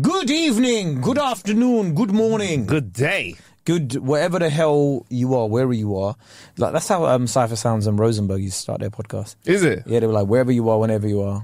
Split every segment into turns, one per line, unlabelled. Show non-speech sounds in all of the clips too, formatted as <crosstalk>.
Good evening, good afternoon, good morning,
Good day.
good whatever the hell you are, wherever you are. Like that's how um, Cipha Sounds and Rosenberg used to start their podcast.
Is it?
Yeah, they were like wherever you are, whenever you are,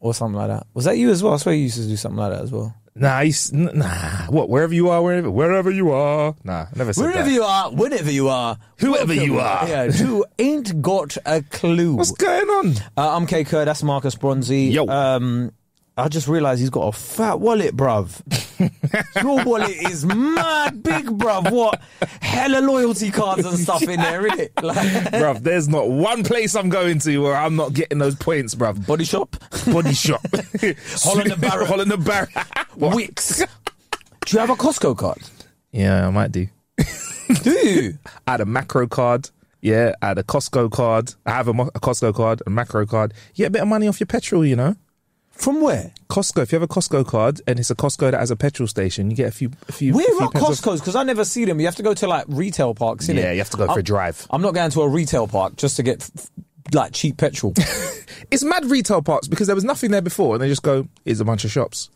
or something like that. Was that you as well? I swear you used to do something like that as well.
Nah, I used- n- nah. What? Wherever you are, wherever, wherever you are. Nah, I never said
Wherever
that.
you are, whenever you are,
Whoever
welcome.
you are.
Yeah, who ain't got a clue.
What's going on?
Uh, I'm Kae Kurd, that's Marcus Bronzy.
Yo.
Um, I just realised he's got a fat wallet, bruv. <laughs> Your wallet is mad big, bruv. What? Hella loyalty cards and stuff in there, innit? <laughs> Like,
bruv, there's not one place I'm going to where I'm not getting those points, bruv.
body shop,
Body shop. <laughs>
Holland and Barrett.
Holland and Barrett.
Wix. Do you have a Costco card?
Yeah, I might do.
Do you?
I had a Makro card. Yeah, I had a Costco card. I have a, a Costco card, a Makro card. You get a bit of money off your petrol, you know.
From where?
Costco. If you have a Costco card and it's a Costco that has a petrol station, you get a few, a few. a
Where
few
are
pence off-
Costco's? Because I never see them. You have to go to like retail parks, innit?
Yeah, you have to go for a drive.
I'm not going to a retail park just to get f- like cheap petrol. <laughs>
It's mad retail parks because there was nothing there before, and they just go, "Here's a bunch of shops."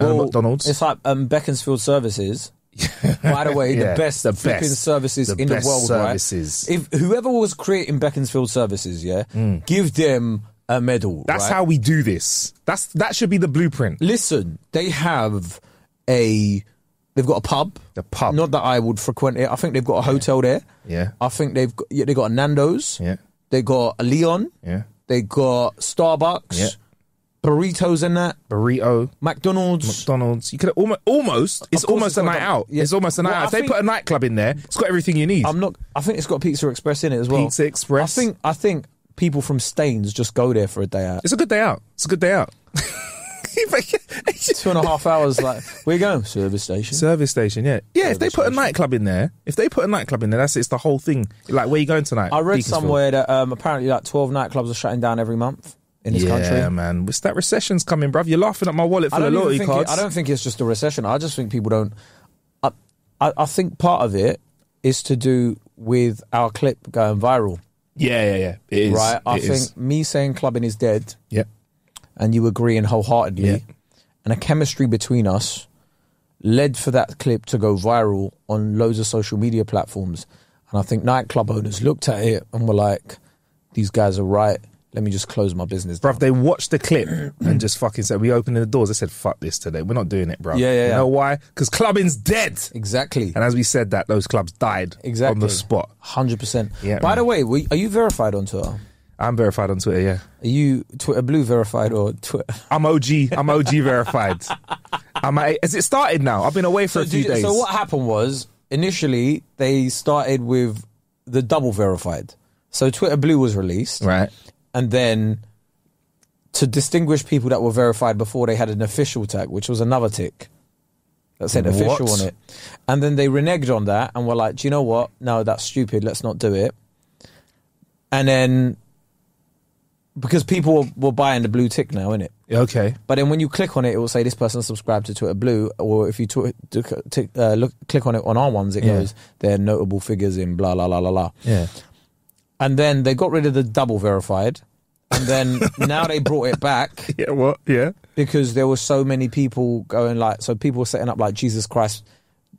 Uh,
Well,
McDonald's.
It's like um, Beaconsfield Services. <laughs> By the way,
Yeah,
the best
the
flipping
best.
services
The
in
best
the world,
services.
right? If whoever was creating Beaconsfield Services, yeah, give them a medal.
That's
right?
how we do this. That's that should be the blueprint.
Listen, they have a. They've got a pub.
The pub.
Not that I would frequent it. I think they've got a hotel there.
Yeah.
I think they've got, yeah, they got a Nando's.
Yeah.
They got a Leon.
Yeah.
They got Starbucks.
Yeah.
Burritos and that.
Burrito,
McDonald's.
McDonald's. You could almost, almost. It's almost
it's
a night out.
yeah.
It's almost a night
Well,
out.
I
If they put a nightclub in there, it's got everything you need.
I'm not. I think it's got Pizza Express in it as well.
Pizza Express.
I think. I think people from Staines just go there for a day out.
it's a good day out. It's a good day out. <laughs>
Two and a half hours. Like, where you going? Service station.
Service station, yeah, yeah. If they
Service
put a nightclub in there, if they put a nightclub in there, that's it's the whole thing. Like, where you going tonight?
I read somewhere that um, apparently like twelve nightclubs are shutting down every month in this
yeah,
country.
Yeah, man. It's that recession's coming, bruv. You're laughing at my wallet full of loyalty
think it. I don't think it's just a recession. I just think people don't. I, I, I think part of it is to do with our clip going viral,
Yeah, yeah, yeah. It is.
right? I
It
think
is.
me saying clubbing is dead,
Yeah.
and you agreeing wholeheartedly,
Yeah.
and a chemistry between us led for that clip to go viral on loads of social media platforms. And I think nightclub owners looked at it and were like, "These guys are right. Let me just close my business."
Bruv,
down."
they watched the clip <clears throat> and just fucking said, we opening the doors. They said, fuck this today. We're not doing it, bruv.
Yeah, yeah,
You
yeah.
know why? Because clubbing's dead.
exactly.
And as we said that, those clubs died
Exactly.
on the spot.
Hundred percent.
Yeah,
By
man.
the way, we, are you verified on Twitter?
I'm verified on Twitter, yeah.
Are you Twitter Blue verified or Twitter?
I'm OG. I'm OG <laughs> verified. I'm at, has it started now? I've been away for a few
do-
days.
so what happened was initially they started with the double verified. So Twitter Blue was released,
Right.
And then to distinguish people that were verified before, they had an official tag, which was another tick that said official
What?
on it. And then they reneged on that and were like, "Do you know what? No, that's stupid. Let's not do it." And then because people were, buying the blue tick now, innit?
Okay.
But then when you click on it, it will say this person subscribed to Twitter Blue, or if you tw- t- t- uh, look, click on it on our ones, it
Yeah.
goes they're notable figures in blah la la la la.
Yeah.
And then they got rid of the double verified, and then <laughs> now they brought it back
Yeah, what? Yeah.
because there were so many people going like, so people were setting up like Jesus Christ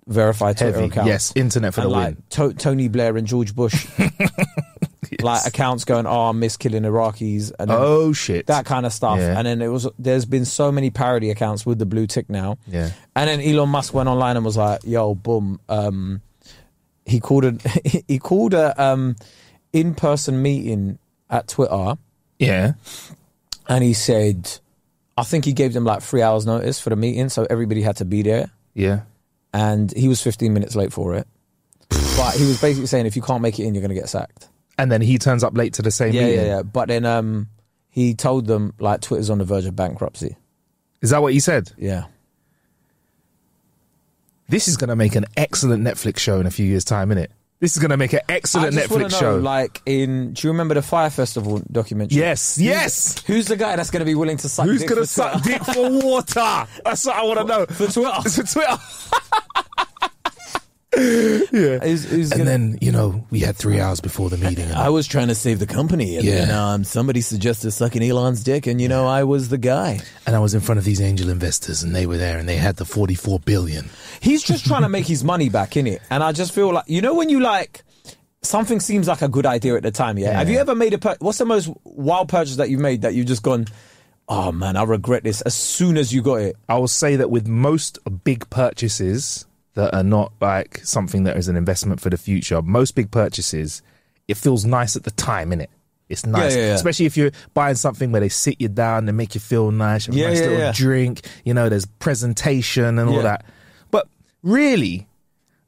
verified Twitter
Heavy.
accounts.
Yes, internet for
and
the
like
win.
to- Tony Blair and George Bush, <laughs> like accounts going, oh, I miss killing Iraqis, and then
Oh, shit.
that kind of stuff.
Yeah.
And then it was there's been so many parody accounts with the blue tick now.
Yeah.
And then Elon Musk went online and was like, "Yo, boom." Um, he called a <laughs> he called a um, in person meeting at Twitter,
Yeah.
and he said, I think he gave them like three hours notice for the meeting, so everybody had to be there.
Yeah.
And he was 15 minutes late for it. <sighs> but he was basically saying, if you can't make it in, you're going to get sacked.
And then he turns up late to the same
Yeah,
meeting.
yeah, yeah. But then um, he told them like Twitter's on the verge of bankruptcy.
Is that what he said?
Yeah.
This is going to make an excellent Netflix show in a few years' time, innit? This is going to make an excellent Netflix
know,
show.
Like in, do you remember the Fire Festival documentary?
yes, yes.
Who's the guy that's going to be willing to suck?
Who's going to suck
Twitter?
dick for water? <laughs> That's what I want to know. <laughs>
for Twitter?
For Twitter. Yeah.
Who's- who's
and
gonna-
then you know we had three hours before the meeting. And
I was trying to save the company, and
Yeah.
then um, somebody suggested sucking Elon's dick, and you know I was the guy.
and I was in front of these angel investors, and they were there, and they had the forty-four billion.
He's just trying to make his money back in it, and I just feel like you know when you like something seems like a good idea at the time. Yeah, have you ever made a pur- what's the most wild purchase that you've made that you've just gone, oh man, I regret this as soon as you got it.
I will say that with most big purchases that are not like something that is an investment for the future, most big purchases, it feels nice at the time, innit? It's nice,
yeah, yeah.
especially if you're buying something where they sit you down and make you feel nice, a
Yeah,
nice
yeah,
little
yeah.
drink. You know, there's presentation and all that. But really,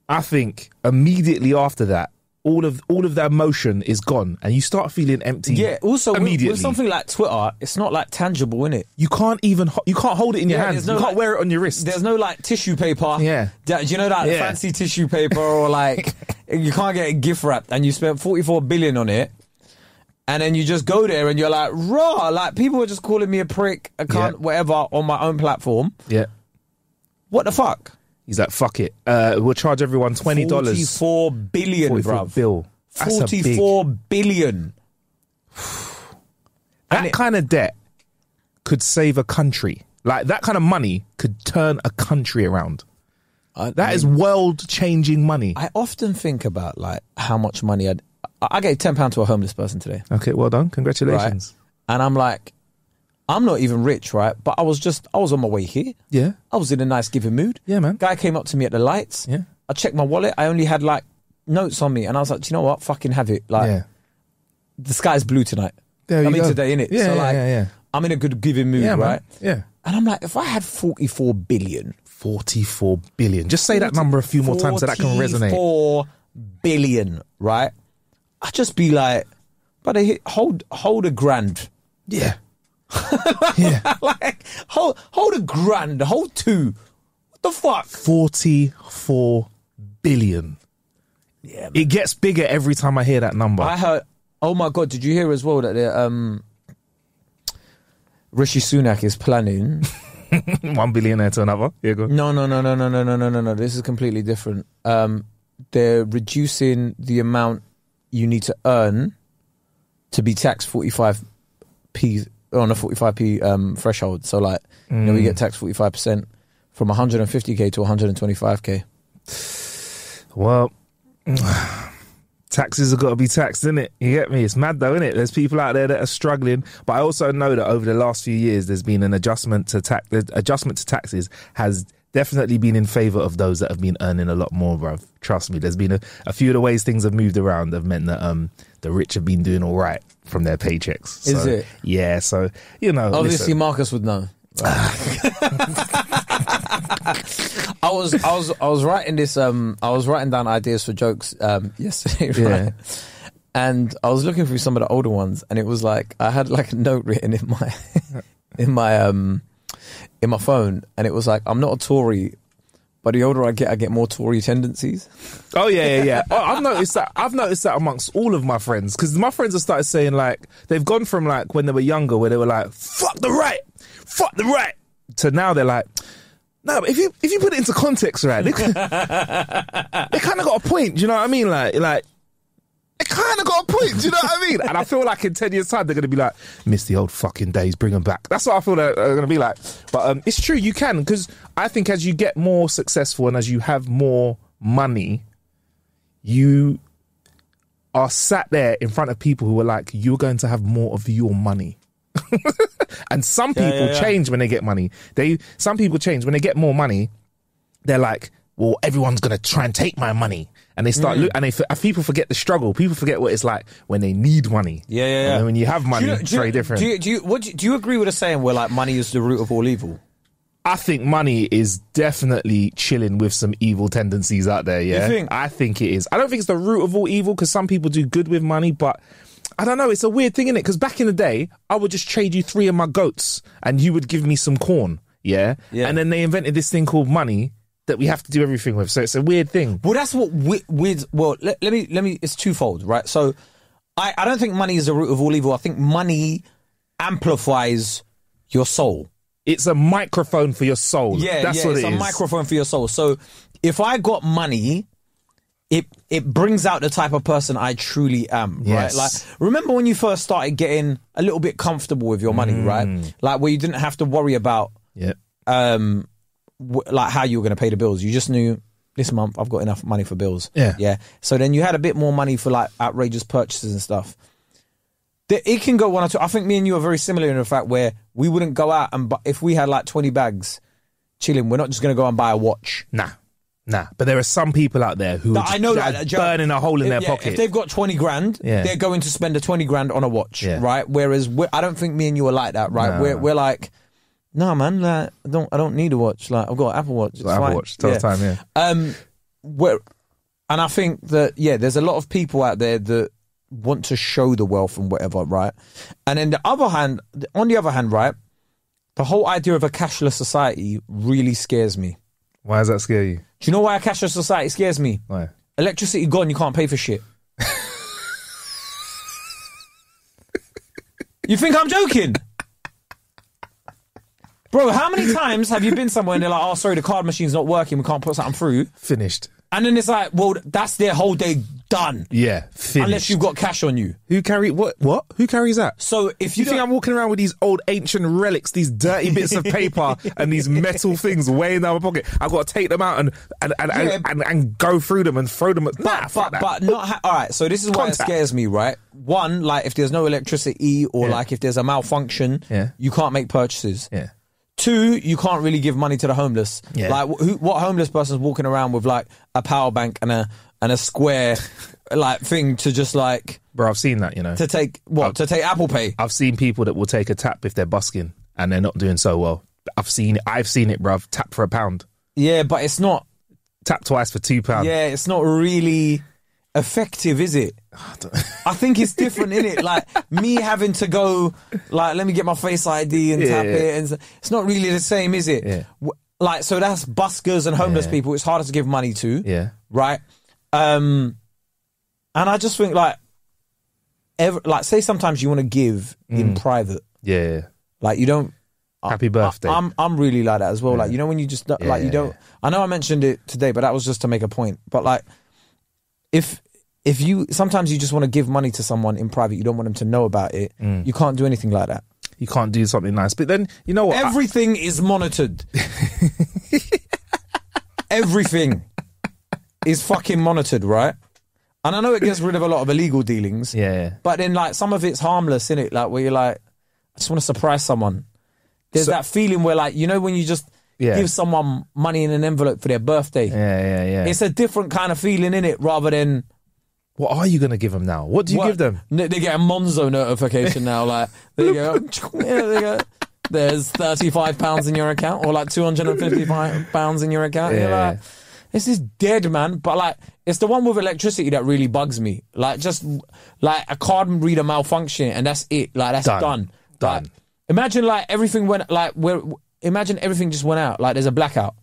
I think immediately after that, all of all of that emotion is gone, and you start feeling empty.
Yeah. Also, with,
immediately,
with something like Twitter, it's not like tangible, in it.
you can't even ho- you can't hold it in your
Yeah,
hands.
no,
you can't
like-
wear it on your wrist.
There's no like tissue paper.
Yeah.
Do you know that
Yeah.
fancy tissue paper or like <laughs> you can't get it gift wrapped and you spent 44 billion on it. And then you just go there and you're like, raw. Like people are just calling me a prick, a cunt,
Yeah.
whatever on my own platform.
yeah.
What the fuck?
He's like, fuck it. Uh, we'll charge everyone twenty dollars.
44 billion, bruv.
bill. That's
44 billion.
that kind of debt could save a country. Like that kind of money could turn a country around.
I,
That is world changing money.
I often think about like how much money I'd. I I gave ten pound to a homeless person today,
okay, well done.
right?
Congratulations.
And I'm like, I'm not even rich, right? But I was just, I was on my way here.
Yeah.
I was in a nice giving mood.
Yeah, man.
Guy came up to me at the lights.
Yeah.
I checked my wallet. I only had like notes on me, and I was like, Do you know what? Fucking have it. Like
yeah.
the sky's blue tonight.
There
I
you
mean
go.
today, innit?
Yeah,
so
yeah,
like,
yeah, yeah.
I'm in a good giving mood,
Yeah, man.
right?
Yeah.
And I'm like, if I had 44 billion,
44 billion. Just say that number a few more times so that can resonate.
44 billion, right? I'd just be like, but hold hold a grand.
Yeah. <laughs> yeah.
like hold hold a grand, hold two. What the fuck?
44 billion.
Yeah,
It gets bigger every time I hear that number.
I heard. Oh my god! Did you hear as well that the, um, Rishi Sunak is planning? <laughs>
One billionaire to another. Yeah, go.
No, no, no, no, no, no, no, no, no, no. This is completely different. Um, they're reducing the amount you need to earn to be taxed forty five p on a forty five p um, threshold. So like, you know, we get taxed forty five percent from one hundred and fifty k to one hundred and twenty five k.
Well, <sighs> taxes have got to be taxed, isn't it? You get me? It's mad though, isn't it? There's people out there that are struggling, but I also know that over the last few years, there's been an adjustment to tax. The adjustment to taxes has definitely been in favour of those that have been earning a lot more, bruv. Trust me. There's been a, a few of the ways things have moved around have meant that um the rich have been doing all right from their paychecks.
Is
So,
it?
Yeah. So you know,
Obviously,
listen.
Marcus would know. <laughs> I was, I was, I was writing this. Um, I was writing down ideas for jokes um, <laughs> yesterday, right? And I was looking through some of the older ones, and it was like I had like a note written in my, <laughs> in my, um, in my phone, and it was like I'm not a Tory, but the older I get, I get more Tory tendencies.
Oh yeah, yeah, yeah. Oh, I've noticed that. I've noticed that amongst all of my friends because my friends have started saying like they've gone from like when they were younger, where they were like "fuck the right, fuck the right," to now they're like, "No, if you if you put it into context, right, they, <laughs> they kind of got a point. Do you know what I mean? Like, like they kind of got a point. Do you know what I mean? And I feel like in ten years' time they're gonna be like, "Miss the old fucking days, bring them back." That's what I feel they're, they're gonna be like. But um, it's true, you can because I think as you get more successful and as you have more money you are sat there in front of people who are like, you're going to have more of your money. <laughs> and some people
yeah, yeah.
change when they get money. They some people change when they get more money. They're like, well, everyone's gonna try and take my money, and they
Mm.
start look, and they f- people forget the struggle. People forget what it's like when they need money.
Yeah, yeah,
And
yeah.
then when you have money,
Do you,
it's
do you-
very different.
Do you, do you, what, do you- agree with the saying where like money is the root of all evil?
I think money is definitely chilling with some evil tendencies out there. Yeah,
think?
I think it is. I don't think it's the root of all evil because some people do good with money, but I don't know. It's a weird thing, is it? Because back in the day, I would just trade you three of my goats, and you would give me some corn. Yeah,
Yeah.
And then they invented this thing called money that we have to do everything with. So it's a weird thing.
Well, that's what we, with. Well, let, let me let me. It's twofold, right? So, I I don't think money is the root of all evil. I think money amplifies your soul.
It's a microphone for your soul.
Yeah,
that's
yeah,
what
it's
it
a microphone for your soul. So, if I got money it it brings out the type of person I truly am,
Yes.
right? Like remember when you first started getting a little bit comfortable with your money,
Mm.
right? Like where you didn't have to worry about
Yeah.
um w- like how you were going to pay the bills. You just knew this month I've got enough money for bills.
Yeah.
Yeah. So then you had a bit more money for like outrageous purchases and stuff. It can go one or two. I think me and you are very similar in the fact where we wouldn't go out and bu- if we had like 20 bags chilling, we're not just going to go and buy a watch.
Nah. Nah. But there are some people out there who are
I know that.
burning a hole in
If-
their
yeah,
pocket.
If they've got 20 grand,
Yeah.
they're going to spend a 20 grand on a watch,
Yeah.
right? Whereas I don't think me and you are like that, right?
No.
We're, we're like, no, man, like, I don't, I don't need a watch. Like, I've got an Apple Watch. It's
Apple
fine."
Watch, tell the time, yeah.
Um, where, and I think that yeah, there's a lot of people out there that want to show the wealth and whatever, right? And then the other hand, on the other hand, right, the whole idea of a cashless society really scares me.
Why does that scare you?
Do you know why a cashless society scares me?
Why?
Electricity gone, you can't pay for shit. <laughs> you think I'm joking? Bro, how many times have you been somewhere and they're like, oh, sorry, the card machine's not working, we can't put something through?
Finished.
And then it's like, well, that's their whole day done.
Yeah. Finished.
Unless you've got cash on you.
Who carry what? What? Who carries that?
So if
You
you,
think I'm walking around with these old ancient relics, these dirty bits of paper, <laughs> and these metal things weighing down my pocket? I've got to take them out and and and,
Yeah.
and, and, and go through them and throw them. At,
but,
fuck
but,
that.
but not ha- all right. So this is why it scares me, right? One, like if there's no electricity or
Yeah.
like if there's a malfunction,
Yeah.
you can't make purchases.
yeah.
Two, you can't really give money to the homeless.
Yeah.
Like who, what homeless person's walking around with like a power bank and a and a square <laughs> like thing to just like
Bro, I've seen that. You know,
to take what to take Apple Pay.
I've seen people that will take a tap if they're busking and they're not doing so well. I've seen it. I've seen it, bruv. Tap for a pound.
Yeah, but it's not.
Tap twice for two pounds.
Yeah, it's not really effective, is it? I think it's different, in it? Like me having to go, like, let me get my face ID and
Yeah,
tap
yeah.
it, and it's not really the same, is it?
Yeah.
Like, so that's buskers and homeless people. It's harder to give money to,
Yeah.
right? Um, and I just think like, ever, like, say sometimes you want to give in
Mm.
private,
Yeah.
like you don't.
Happy birthday.
I, am I'm really like that as well. Like you know when you just like you don't. I know I mentioned it today, but that was just to make a point. But like, if if you sometimes you just want to give money to someone in private, you don't want them to know about it.
Mm.
You can't do anything like that.
you can't do something nice. But then you know what? I-
Everything is monitored. <laughs> Everything is fucking monitored, right? And I know it gets rid of a lot of illegal dealings.
yeah.
But then, like, some of it's harmless, in it? Like, where you're like, I just want to surprise someone. There's
So-
that feeling where, like, you know, when you just
Yeah.
give someone money in an envelope for their birthday,
Yeah. Yeah. Yeah.
it's a different kind of feeling in it rather than.
What are you gonna give them now? What do you
what-
give them?
They get a Monzo notification now. Like, there you go. <laughs> <laughs> Yeah, there you go. There's thirty-five pounds in your account, or like two hundred and fifty-five <laughs> pounds in your account. You're
Yeah.
like, this is dead, man. But like, it's the one with electricity that really bugs me. Like, just like a card reader malfunction, and that's it. Like, that's
Done.
done.
Done.
Like, imagine like everything went like where. Imagine everything just went out. Like, there's a blackout.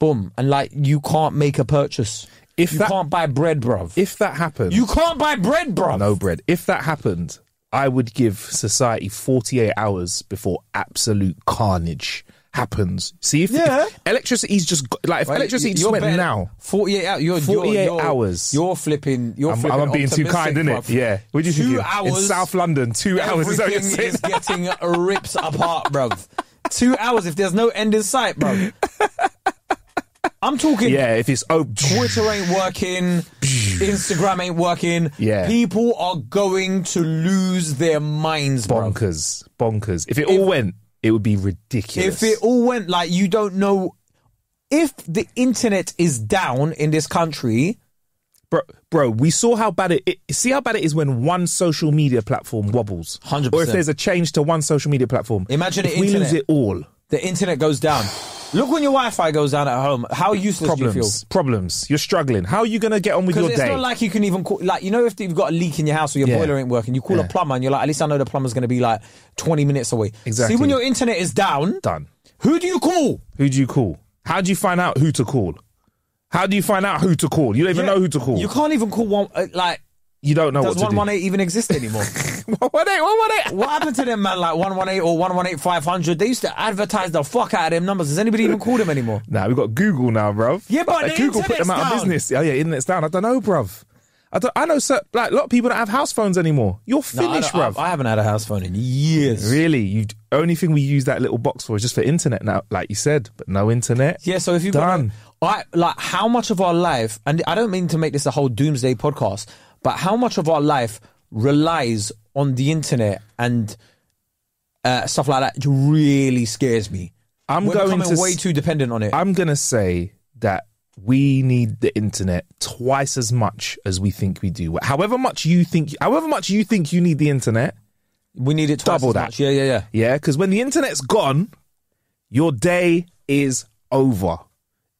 Boom, and like you can't make a purchase.
If
you
that-
can't buy bread, bruv.
If that happened,
you can't buy bread, bruv.
no bread. If that happened, I would give society 48 hours before absolute carnage happens. See if,
Yeah.
if electricity's just like if
Right,
electricity just went now.
48 hours. You're,
48
you're, you're,
hours.
You're flipping. You're
I'm,
flipping
I'm being too kind, isn't it? Yeah. What do you
Two
think?
hours.
in South London? Two hours is
is getting ripped apart, bruv. <laughs> Two hours if there's no end in sight, bruv. <laughs> I'm talking.
yeah, if it's oh
Twitter ain't working. <laughs> Instagram ain't working.
Yeah.
People are going to lose their minds, bruv.
bonkers, bonkers. If it all went, it would be ridiculous.
If it all went like you don't know. If the internet is down in this country,
bro, bro, we saw how bad it, it. See how bad it is when one social media platform wobbles.
100%.
Or if there's a change to one social media platform.
Imagine
if
the
we lose it all.
the internet goes down. Look when your Wi-Fi goes down at home. How useless do you feel?
Problems, problems. You're struggling. How are you gonna get on with your
it's
day?
not like you can even call, like you know if you've got a leak in your house or your
Yeah.
boiler ain't working, you call
Yeah.
a plumber and you're like, at least I know the plumber's going to be like 20 minutes away.
Exactly.
See when your internet is down,
Done.
who do you call?
Who do you call? How do you find out who to call? How do you find out who to call? You don't even know who to call.
You can't even call one. Uh, like
You don't know
does
what to
one
do.
even exist anymore?
what were they? What were they?
What happened to them, man? Like 118 or 118 500? They used to advertise the fuck out of them numbers. Does anybody even call them anymore?
Nah, we've got Google now, bruv.
Yeah, but
Like, Google put them out
internet's
of business. Yeah, yeah, internet's down. I don't know, bruv. I don't. I know, like a lot of people don't have house phones anymore. You're
No, I
finished, bruv.
I, I haven't had a house phone in years.
really, you only thing we use that little box for is just for internet now, like you said, but no internet.
Yeah, so if you've
Done.
got, I like how much of our life, and I don't mean to make this a whole doomsday podcast, but how much of our life relies on the internet and uh, stuff like that really scares me.
I'm
We're
going to.
way too dependent on it.
I'm gonna say that we need the internet twice as much as we think we do. However much you think, however much you think you need the internet,
we need it twice
double
as
that.
much. Yeah, yeah, yeah.
Yeah, because when the internet's gone, your day is over.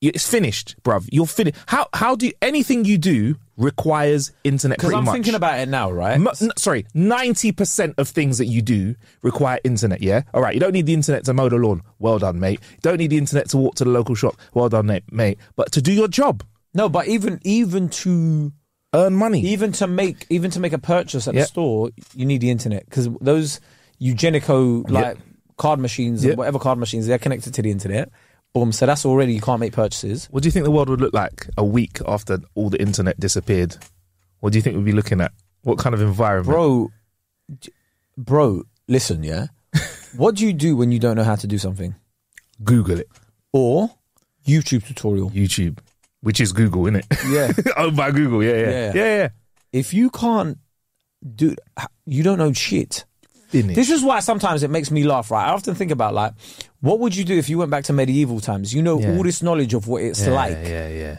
It's finished, bruv. You're finished. How how do you, anything you do requires internet?
Because I'm
much.
thinking about it now, right?
Mu- n- sorry, ninety percent of things that you do require internet. Yeah, all right. You don't need the internet to mow the lawn. Well done, mate. You don't need the internet to walk to the local shop. Well done, mate. Mate, but to do your job,
no, but even even to
earn money.
even to make even to make a purchase at
Yeah.
the store, you need the internet because those Ingenico like card machines, and whatever card machines, they're connected to the internet. Boom. So that's already you can't make purchases.
What do you think the world would look like a week after all the internet disappeared? What do you think we'd be looking at? What kind of environment?
bro bro listen yeah <laughs> what do you do when you don't know how to do something
Google it.
or youtube tutorial
YouTube, which is Google, isn't it?
yeah <laughs>
oh, by Google. Yeah, yeah,
Yeah.
yeah, yeah.
if you can't do you don't know shit
Finish.
this is why sometimes it makes me laugh right i often think about like what would you do if you went back to medieval times you know
Yeah.
all this knowledge of what it's
yeah,
like
Yeah, yeah,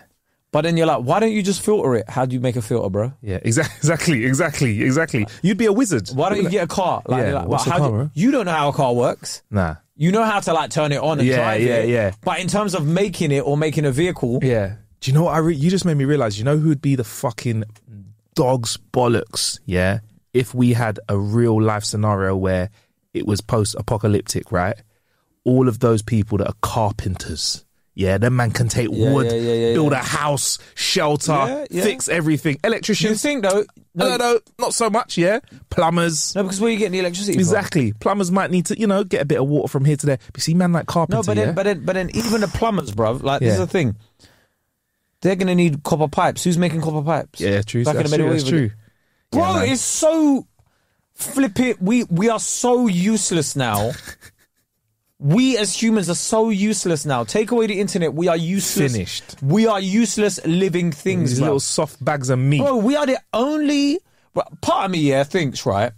but then you're like why don't you just filter it how do you make a filter bro
yeah. <laughs> Exactly, exactly, exactly, exactly. You'd be a wizard.
why don't you get a car like,
Yeah,
like,
what's
well,
a
how
car,
do-
bro?
you don't know how a car works
Nah.
You know how to like turn it on and
Yeah,
drive
yeah,
it.
yeah.
But in terms of making it or making a vehicle,
Yeah. Do you know what I? Re- you just made me realize. You know who would be the fucking dog's bollocks? Yeah. If we had a real life scenario where it was post-apocalyptic, right? All of those people that are carpenters. Yeah, them man can take
Yeah,
wood,
yeah, yeah,
build a house, shelter, fix everything. Electricians, you
think though? No,
no, no, not so much. Yeah, plumbers.
no, because where are you getting the electricity? from?
Exactly. Plumbers might need to, you know, get a bit of water from here to there. But you see, man, like carpenter.
No, but then, but then, but then, even the plumbers, bruv, Like this is the thing. They're gonna need copper pipes. Who's making copper pipes?
yeah, true.
Back in
that's
the
true.
middle
That's true.
Bro,
Yeah,
it's so flip it. We we are so useless now. <laughs> we as humans are so useless now. Take away the internet, we are useless.
Finished.
We are useless living things.
These little soft bags of meat.
Bro, we are the only. Part of me, yeah, thinks right.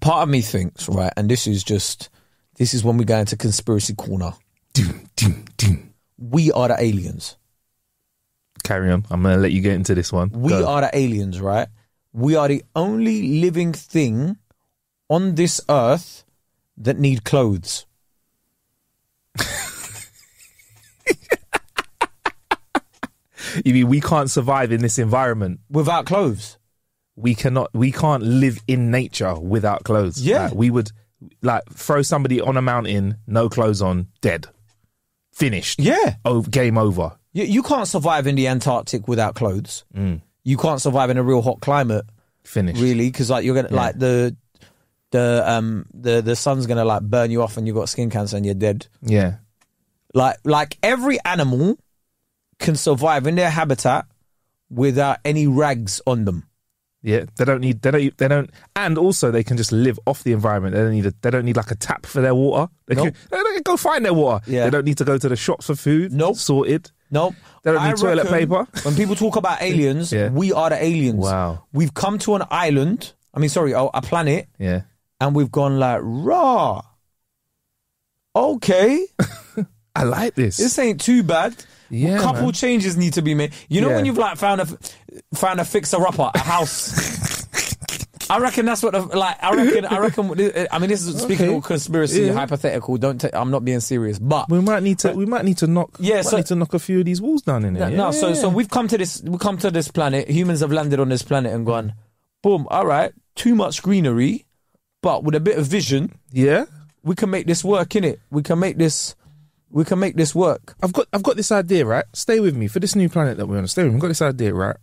Part of me thinks right, and this is just this is when we go into conspiracy corner.
Doom, doom, doom.
We are the aliens.
Carry on. I'm gonna let you get into this one.
We
Go.
are the aliens, right? We are the only living thing on this earth that need clothes. <laughs>
You mean we can't survive in this environment?
Without clothes.
We cannot. We can't live in nature without clothes.
Yeah.
Like, we would like throw somebody on a mountain, no clothes on, dead, finished.
Yeah.
Oh, game over.
You, you can't survive in the Antarctic without clothes.
Mm.
You can't survive in a real hot climate,
Finished.
really, because like you're gonna like the the um the the sun's gonna like burn you off and you've got skin cancer and you're dead.
Yeah.
Like like every animal can survive in their habitat without any rags on them.
Yeah, they don't need they don't they don't, and also they can just live off the environment. They don't need a, they don't need like a tap for their water. They,
Nope.
can, they can go find their water.
Yeah.
they don't need to go to the shops for food.
Nope.
sorted.
Nope.
They don't
I
need toilet
reckon
paper. <laughs>
When people talk about aliens,
Yeah.
we are the aliens.
Wow.
We've come to an island. I mean, sorry, a, a planet,
Yeah,
and we've gone like raw. Okay, <laughs>
I like this.
this ain't too bad.
Yeah,
a couple
man.
changes need to be made. You know
Yeah.
when you've like found a found a fixer upper, a house. <laughs> I reckon that's what the, like. I reckon. I reckon. <laughs> I mean, this is speaking
Okay.
of conspiracy,
Yeah.
hypothetical. Don't. i I'm not being serious, but
we might need to uh, we might need to knock
Yeah, so-
need to knock a few of these walls down in
No,
there.
no, so so we've come to this we come to this planet. Humans have landed on this planet and gone, boom, all right, too much greenery, but with a bit of vision,
yeah.
we can make this work, in it. We can make this we can make this work.
I've got I've got this idea, right? Stay with me for this new planet that we're on. Stay with me. I've got this idea, right?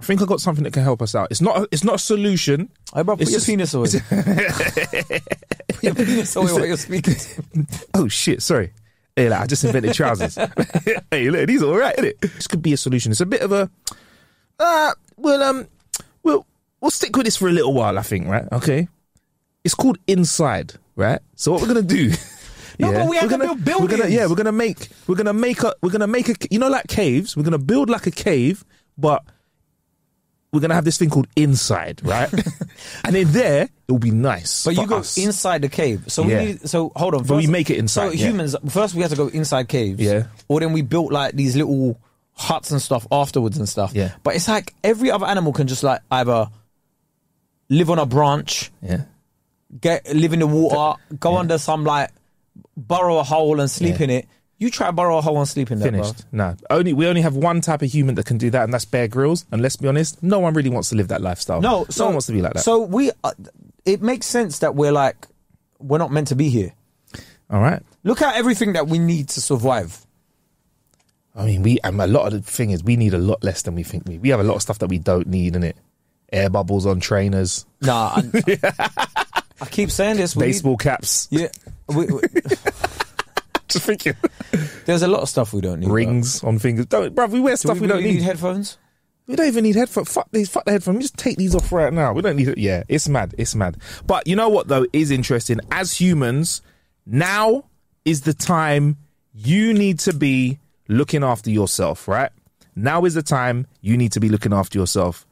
I think I got something that can help us out. It's not. A, it's not a solution.
Hey, bro, put
It's
your
just-
penis away. <laughs> put your penis away while you're speaking. <laughs>
Oh shit! Sorry. Hey, like, I just invented trousers. <laughs> hey, look, these are all right, innit? This could be a solution. It's a bit of a. Uh, well, um, we'll we'll stick with this for a little while. I think, right? Okay. It's called Inside, right? So what we're gonna do?
No, but we have
we're
to
gonna,
build
We're gonna,
buildings.
yeah, we're gonna make we're gonna make a we're gonna make a you know like caves. We're gonna build like a cave, but we're gonna have this thing called Inside, right? <laughs> and in there, it will be nice.
But you go
us.
inside the cave. So
Yeah.
we need, so hold on.
But we make it inside,
So
yeah.
humans first we have to go inside caves.
Yeah.
Or then we built like these little huts and stuff afterwards and stuff.
Yeah.
But it's like every other animal can just like either live on a branch,
Yeah.
get live in the water, go under some like burrow a hole and sleep
Yeah.
in it. You try to borrow a hole and sleep in that, bro.
Finished. No, only we only have one type of human that can do that, and that's Bear Grylls. And let's be honest, no one really wants to live that lifestyle.
No, so
no one wants to be like that.
So we, uh, it makes sense that we're like, we're not meant to be here.
all right.
Look at everything that we need to survive.
I mean, we and a lot of the thing is we need a lot less than we think we. We have a lot of stuff that we don't need in it. Air bubbles on trainers,
Nah, I, <laughs> I keep saying this. We
baseball caps.
Yeah, we, we- <laughs> <laughs>
Just thinking. <laughs>
there's a lot of stuff we don't need. bro.
Rings on fingers. Don't, bruv, we wear
Do
stuff
we,
we, don't need.
need headphones.
We don't even need headphones. Fuck these. Fuck the headphones. We Just take these off right now. We don't need it. Yeah, it's mad. It's mad. But you know what though is interesting? As humans, now is the time you need to be looking after yourself. Right now is the time you need to be looking after yourself.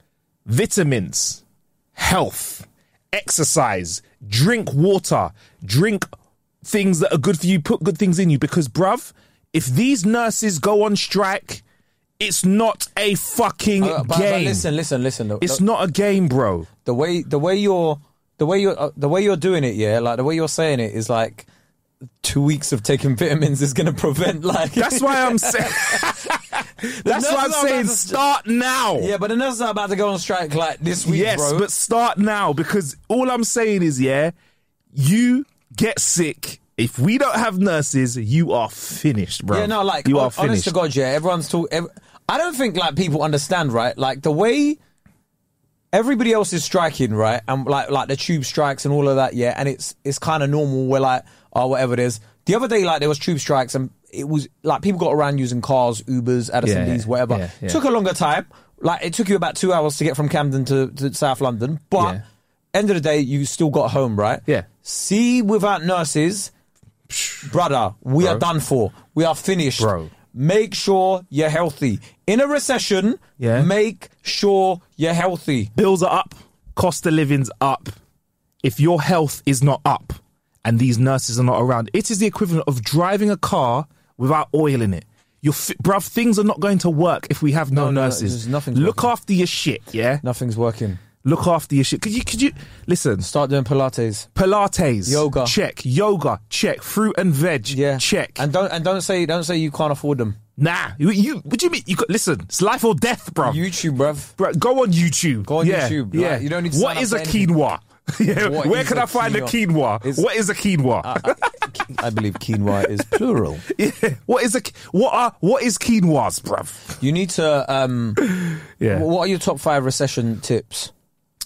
Vitamins, health, exercise, drink water, drink things that are good for you. Put good things in you because, bruv, if these nurses go on strike. It's not a fucking
Uh, but, but
game.
listen, listen, listen. The,
it's not a game, bro.
the way the way you're the way you're uh, the way you're doing it. Yeah, like the way you're saying it is like two weeks of taking <laughs> vitamins is going to prevent like.
That's why I'm <laughs> saying. That's why I'm saying
to-
start now.
yeah, but the nurses are about to go on strike like this week,
yes,
bro.
but start now because all I'm saying is, yeah, you get sick. If we don't have nurses, you are finished, bro.
Yeah, no, like
you
hon-
are finished.
honest to God, yeah. Everyone's talk. Ev- I don't think like people understand, right? Like the way everybody else is striking, right? And like like the tube strikes and all of that, yeah. And it's it's kind of normal. We're like, oh, whatever it is. The other day, like there was tube strikes, and it was like people got around using cars, Ubers, Addison
Yeah,
D's, whatever.
yeah, yeah.
Took a longer time. Like it took you about two hours to get from Camden to, to South London, but end of the day, you still got home, right?
Yeah.
See, without nurses, brother, we
Bro.
are done for. We are finished.
Bro.
Make sure you're healthy. In a recession,
Yeah.
make sure you're healthy.
Bills are up, cost of living's up. If your health is not up and these nurses are not around, it is the equivalent of driving a car without oil in it. Your fi- bruv, things are not going to work if we have no,
No, no, no,
nurses.
there's nothing's
Look
working.
after your shit, yeah.
Nothing's working.
Look after your shit. Could you? Could you listen?
Start doing Pilates.
Pilates,
Yoga.
check. Yoga, check. Fruit and veg,
Yeah.
check.
And don't and don't say don't say you can't afford them.
nah, you, you. What do you mean? You got listen. It's life or death, bro.
YouTube, bruv.
Bro, go on YouTube.
Go on
yeah,
YouTube,
Yeah.
like, you don't need to
What is a
anything.
quinoa? <laughs> yeah.
What
Where
is
can I find a
quinoa?
quinoa?
It's-
what is a quinoa?
I believe quinoa is <laughs> plural.
yeah. What is a what are what is quinoas, bruv?
You need to um <laughs>
Yeah.
what are your top five recession tips?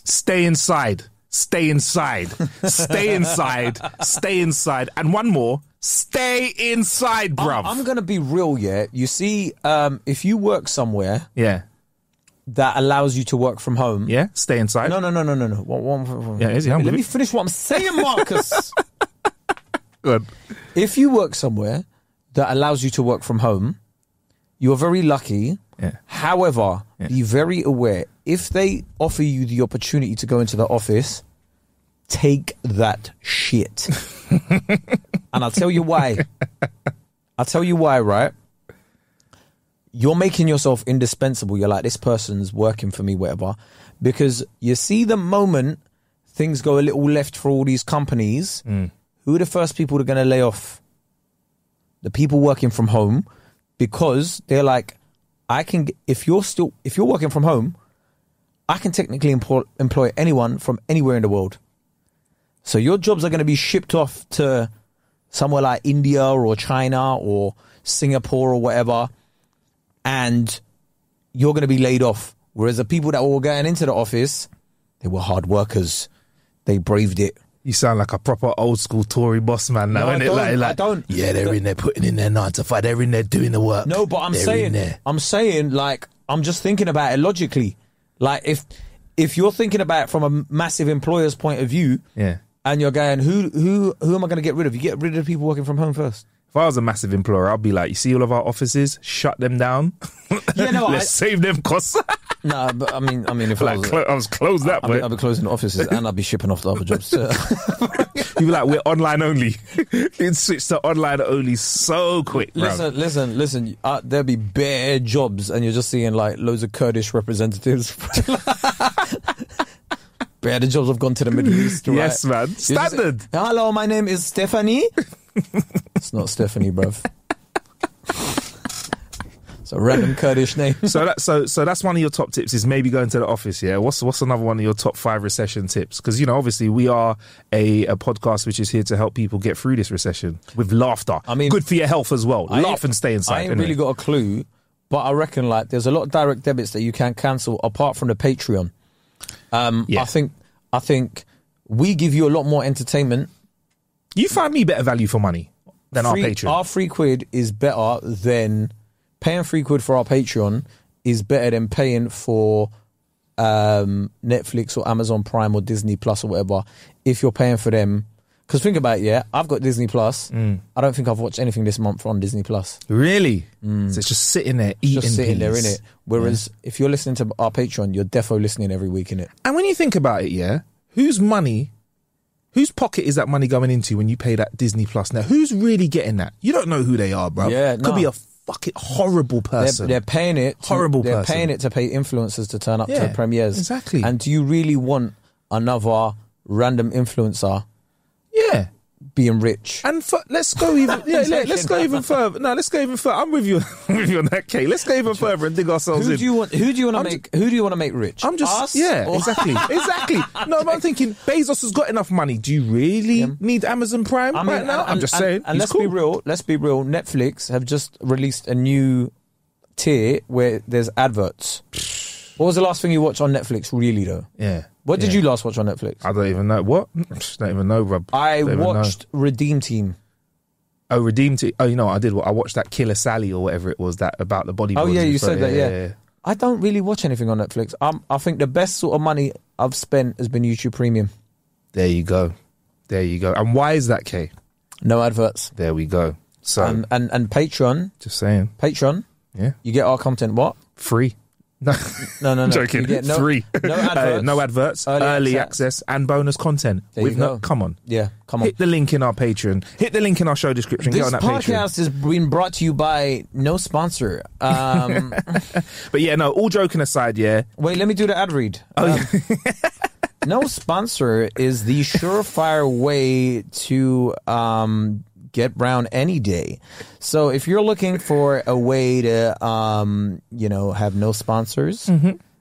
Stay inside. Stay inside. Stay inside. Stay inside. And one more. Stay inside, bruv.
I'm gonna be real, yeah. You see, um, if you work somewhere
yeah.
that allows you to work from home,
Yeah. Stay inside.
No, no, no, no, no, no. One, one, one,
Yeah, is he?
let, me, let me finish what I'm saying, <laughs> Marcus.
Good.
if you work somewhere that allows you to work from home, you're very lucky.
Yeah.
However, be very aware if they offer you the opportunity to go into the office, take that shit. <laughs> and I'll tell you why. I'll tell you why, right? You're making yourself indispensable. You're like, this person's working for me, whatever. Because you see, the moment things go a little left for all these companies, mm. who are the first people that are going to lay off? The people working from home, because they're like, I can. If you're still, if you're working from home, I can technically employ, employ anyone from anywhere in the world. So your jobs are going to be shipped off to somewhere like India or China or Singapore or whatever, and you're going to be laid off Whereas the people that were getting into the office, they were hard workers. They braved it.
You sound like a proper old school Tory boss man now,
No,
innit?
don't,
Like,
I don't.
Yeah, they're in there putting in their nine to five. They're in there doing the work.
No, but I'm
They're in
saying. I'm saying, like, I'm just thinking about it logically. Like, if if you're thinking about it from a massive employer's point of view,
Yeah.
and you're going, who who who am I going to get rid of? You get rid of the people working from home first.
If I was a massive employer, I'd be like, you see all of our offices, shut them down.
Yeah, no, <laughs>
let's
I-
save them costs. <laughs>
No, but I mean, I mean, if I
like,
was,
clo- I was close that
be,
way.
I'll be closing offices and I'd be shipping off the other jobs. too. <laughs>
You'd be like, we're online only. <laughs> You'd switch to online only so quick, bro.
listen, listen, listen. Uh, there'll be bare jobs, and you're just seeing like loads of Kurdish representatives. <laughs> bare the jobs have gone to the Middle East. Right?
Yes, man.
You're just-
Standard.
Hello, my name is Stephanie. it's not Stephanie, bruv. It's a random Kurdish name.
so that so so that's one of your top tips is maybe going to the office. Yeah. What's what's another one of your top five recession tips? Because you know, obviously, we are a, a podcast which is here to help people get through this recession with laughter.
I mean-
good for your health as well.
I
Laugh and stay inside.
I ain't really got a clue, but I reckon like there's a lot of direct debits that you can cancel apart from the Patreon. Um,
Yeah.
I think I think we give you a lot more entertainment.
you find me better value for money than
Free-
our Patreon.
Our free quid is better than paying free quid for our Patreon is better than paying for um, Netflix or Amazon Prime or Disney Plus or whatever. If you're paying for them, because think about it, yeah, I've got Disney Plus.
Mm.
I don't think I've watched anything this month on Disney Plus.
really? So it's just sitting there eating.
Mm. Just sitting there in it. Whereas if you're listening to our Patreon, you're defo listening every week in it.
And when you think about it, yeah, whose money, whose pocket is that money going into when you pay that Disney Plus? Now, who's really getting that? You don't know who they are, bro.
Yeah,
could
no.
be a fucking horrible
They're,
person.
they're paying it. To,
Horrible
They're
person.
paying it to pay influencers to turn up
Yeah,
to premieres.
exactly.
And do you really want another random influencer
yeah.
Being rich?
And for, let's go even yeah, yeah, let's go even further. No, let's go even further. I'm with you, <laughs> I'm with you on that, Kae. Let's go even further and dig ourselves
Who
in.
do you want? Who do you want to
I'm
make? who do you want to make rich?
I'm just
Us
yeah,
or-
exactly, <laughs> exactly. No, but I'm thinking Bezos has got enough money. Do you really need Amazon Prime
I mean,
right now?
and-
I'm just
and-
saying.
And,
he's
let's be real. Let's be real. Netflix have just released a new tier where there's adverts. What was the last thing you watched on Netflix? Really though,
Yeah.
what did
yeah.
you last watch on Netflix?
I don't even know what. Don't even know, bro.
I
Don't even know.
watched Redeem Team.
Oh, redeemed. It. Oh, you know, what I did. What I watched that Killer Sally or whatever it was that about the bodybuilders.
Oh yeah, you
stuff.
said that. Yeah. yeah. I don't really watch anything on Netflix. Um, I think the best sort of money I've spent has been YouTube Premium.
There you go. There you go. And why is that, Kae?
No adverts.
There we go. So,
And and and Patreon,
just saying.
Patreon,
Yeah.
you get our content. What?
Free. <laughs> No,
No, no, no.
joking.
You get no,
Free.
No <laughs>
Uh,
adverts.
no adverts. Early,
Early
access. and bonus content.
There you
no, come on.
Yeah, come on.
Hit the link in our Patreon. Hit the link in our show description.
This
that Patreon.
podcast is being brought to you by no sponsor. Um, <laughs>
But yeah, no. All joking aside, yeah.
wait, let me do the ad read. Um, no sponsor is the surefire way to um, get round any day. So if you're looking for a way to, um, you know, have no sponsors,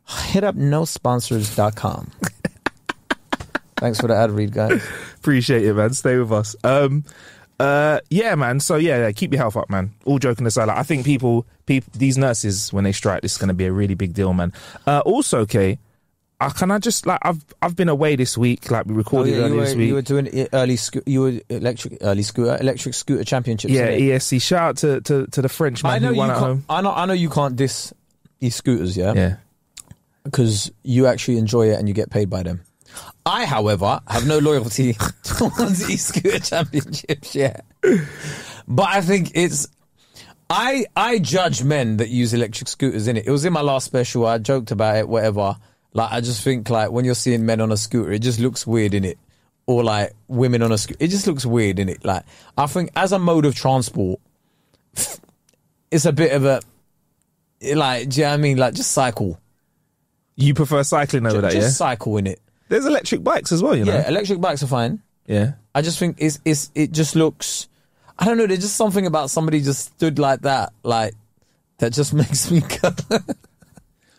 hit up nosponsors.com. <laughs> Thanks for the ad read, guys.
Appreciate it, man. Stay with us. Um, uh, yeah, man. So yeah, yeah, keep your health up, man. All joking aside, like, I think people, people, these nurses when they strike, this is going to be a really big deal, man. Uh, also, okay, uh, can I just like I've I've been away this week, like we
Oh,
recorded
yeah,
earlier
were,
this week.
you were doing e- early, sco- you were electric, early scooter, electric scooter championships.
yeah. ESC. Shout out to to, to the French man
I know
who
you
won at
can't.
home.
I know. I know you can't diss e-scooters, yeah,
Yeah.
because you actually enjoy it and you get paid by them. I, however, have no loyalty <laughs> towards e-scooter championships. Yeah, but I think it's. I I judge men that use electric scooters in it. It was in my last special. I joked about it. Whatever. Like I just think like when you're seeing men on a scooter, it just looks weird in it, or like women on a scooter. It just looks weird in it. Like I think as a mode of transport, it's a bit of a like. Do you know what I mean? Like just cycle.
You prefer cycling over
Ju-
that,
just
yeah?
cycle in it.
There's electric bikes as well, you know.
Yeah, electric bikes are fine.
Yeah.
I just think it's it's it just looks. I don't know. There's just something about somebody just stood like that, like that just <laughs> makes me.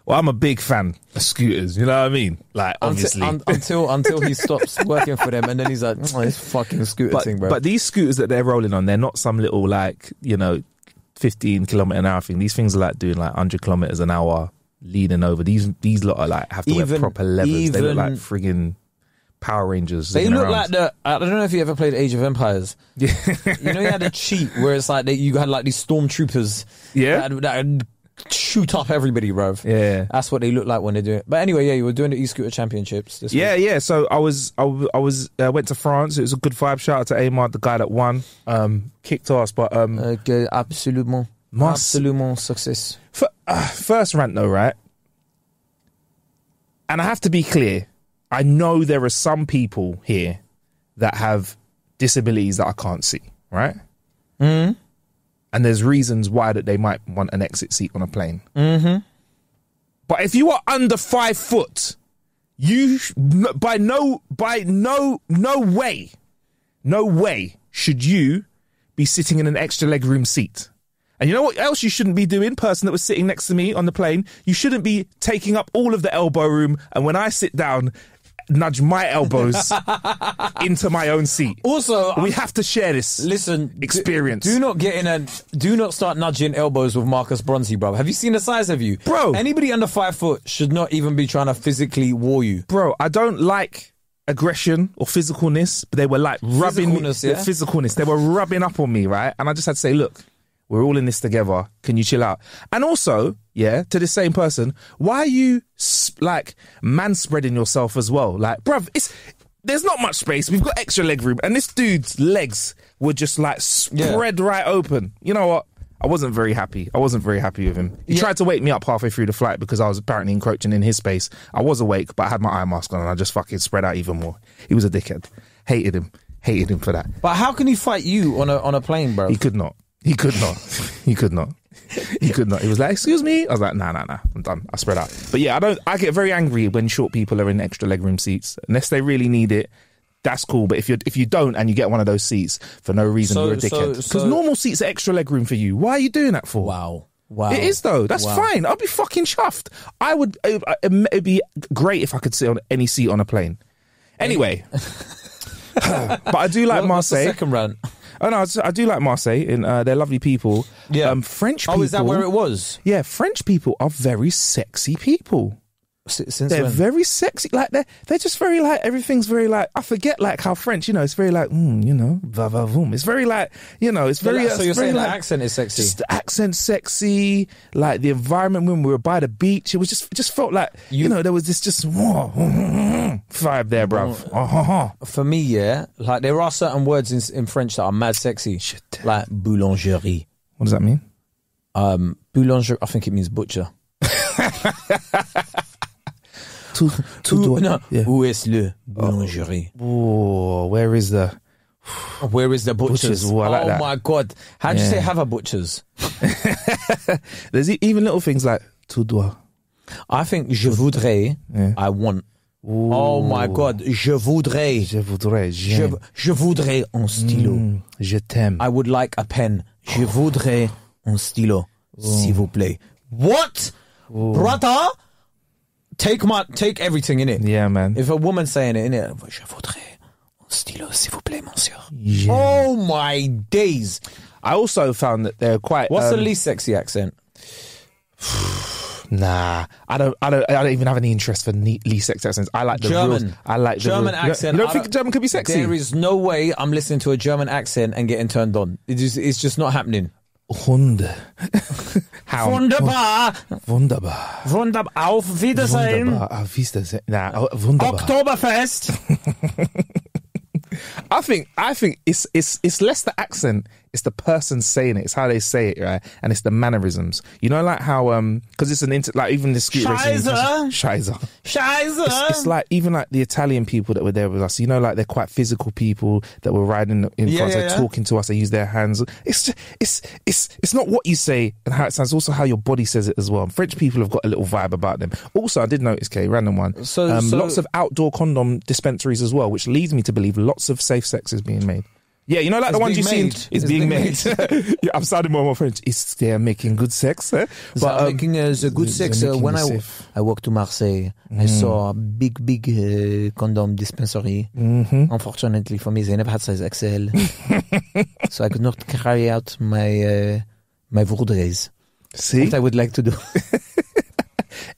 Well, I'm a big fan of scooters. You know what I mean? Like, obviously.
until, until until he stops <laughs> working for them, and then he's like, oh, this fucking scooter
but,
thing, bro.
but these scooters that they're rolling on, they're not some little like you know, 15 kilometer an hour thing. These things are like doing like 100 kilometers an hour leaning over. These these lot are like have to wear
Even-
proper leathers. they look like frigging Power Rangers.
They look
around.
like the. I don't know if you ever played Age of Empires.
Yeah.
You know, you had a <laughs> cheat where it's like they, you had like these stormtroopers.
Yeah.
That, that shoot up everybody, bruv.
yeah.
That's what they look like when they do it. But anyway, yeah, you were doing the e-scooter championships. This
Yeah,
week.
yeah. So I was, I, w- I was, uh, went to France. It was a good vibe. Shout out to Amar, the guy that won. Um, kicked ass, but um,
Okay, absolument,
Mas-
absolument success.
f- uh, first rant though, right? And I have to be clear. I know there are some people here that have disabilities that I can't see, right?
Mm-hmm.
And there's reasons why that they might want an exit seat on a plane. Mm-hmm. But if you are under five foot, you sh- by no by no no way, no way should you be sitting in an extra legroom seat. And you know what else you shouldn't be doing, person that was sitting next to me on the plane? You shouldn't be taking up all of the elbow room. And when I sit down, nudge my elbows <laughs> into my own seat.
Also,
We have to share this.
listen,
experience.
Do, not get in a. Do not start nudging elbows with Marcus Bronzy, bro. Have you seen the size of you,
Bro.
Anybody under five foot should not even be trying to physically war you.
Bro, I don't like aggression or physicalness, but they were like rubbing
Physicalness,
the
yeah?
physicalness. They were rubbing up on me, right? And I just had to say, look, we're all in this together. Can you chill out? And also, yeah, to the same person, why are you like man spreading yourself as well? Like, bruv, it's there's not much space. We've got extra leg room, and this dude's legs were just like spread right open. You know what? I wasn't very happy. I wasn't very happy with him. He
Yeah.
tried to wake me up halfway through the flight because I was apparently encroaching in his space. I was awake, but I had my eye mask on and I just fucking spread out even more. He was a dickhead. Hated him. Hated him for that.
But how can he fight you on a on a plane, bro?
He could not. He could not. <laughs> he could not. <laughs> He could not. He was like, "Excuse me." I was like, "Nah, nah, nah. I'm done. I spread out." But yeah, I don't. I get very angry when short people are in extra legroom seats unless they really need it. That's cool, but if you if you don't and you get one of those seats for no reason,
So-
you're a dickhead. Because
so-
normal seats are extra legroom for you. Why are you doing that for?
Wow, wow.
It is though. That's
Wow.
fine. I'll be fucking chuffed. I would. It, it'd be great if I could sit on any seat on a plane. Anyway, <laughs> <sighs> but I do like
What- what's the
Marseille.
second rant.
Oh no, I do like Marseille. In uh, they're lovely people.
Yeah.
Um, French people.
Oh, is that where it was?
Yeah, French people are very sexy people.
Since
They're
when?
very sexy. Like they're they're just very like everything's very like I forget like how French. You know, it's very like mm, you know va va voom. It's very like you know. It's very.
so you're saying the accent is sexy?
just the accent sexy, like the environment when we were by the beach. It was just just felt like you,
You-
know there was this just whoa, <laughs> vibe there, bro. Uh-huh.
For me, yeah, like there are certain words in, in French that are mad sexy, like boulangerie.
What does that mean?
Um, boulanger, I think it means butcher. <laughs>
Tout, Yeah.
où est le boulangerie?
Oh, where is the?
Where is the butchers?
Butchers, ooh,
oh
that.
my god! How do you say have a butchers? <laughs>
There's even little things like tout doigt.
I think je voudrais.
Yeah.
I want. Oh my god! Je voudrais.
Je voudrais.
Je, je voudrais un stylo.
Mm, je t'aime.
I would like a pen. Je voudrais un stylo, s'il vous plaît. What, brother? Take my take everything in it.
yeah, man.
If a woman's saying it in it, je voudrais un stylo, s'il vous plaît, monsieur.
Yeah.
Oh my days!
I also found that they're quite.
What's the
um,
least sexy accent? <sighs>
Nah, I don't. I don't. I don't even have any interest for least sex accents. I like the
German.
real. I like the
German
real, you don't-
accent.
You don't
I
think German could be sexy?
There is no way I'm listening to a German accent and getting turned on. It is, it's just not happening.
Hunde. <laughs>
Wunderbar,
Wunderbar.
wunderbar. Auf Wiedersehen.
Wunderbar. Auf Wiedersehen. Oh, wunderbar.
Oktoberfest. <laughs>
I think I think it's it's it's less the accent, it's the person saying it, it's how they say it, right? And it's the mannerisms. You know, like how um because it's an inter like even the scooter
Scheiße.
Scheiße.
Scheiße.
It's, it's like even like the Italian people that were there with us. You know, like they're quite physical people that were riding in
Yeah,
front,
yeah,
they're
yeah.
talking to us. They use their hands. It's just, it's it's it's not what you say and how it sounds. Also, how your body says it as well. French people have got a little vibe about them. Also, I did notice, Kae, random one.
So-
um,
so-
lots of outdoor condom dispensaries as well, which leads me to believe lots of safe sex is being made. Yeah, you know, like the ones you've seen
made. It's
being,
being
made. <laughs> yeah, I'm sounding more and more French. It's they're making good sex, eh?
So
um,
making uh, the good sex. Uh, when I
safe.
I walked to Marseille, I saw a big big uh, condom dispensary.
mhm.
Unfortunately for me, they never had size XL, <laughs> so I could not carry out my uh, my voudrais.
See,
What I would like to do. <laughs>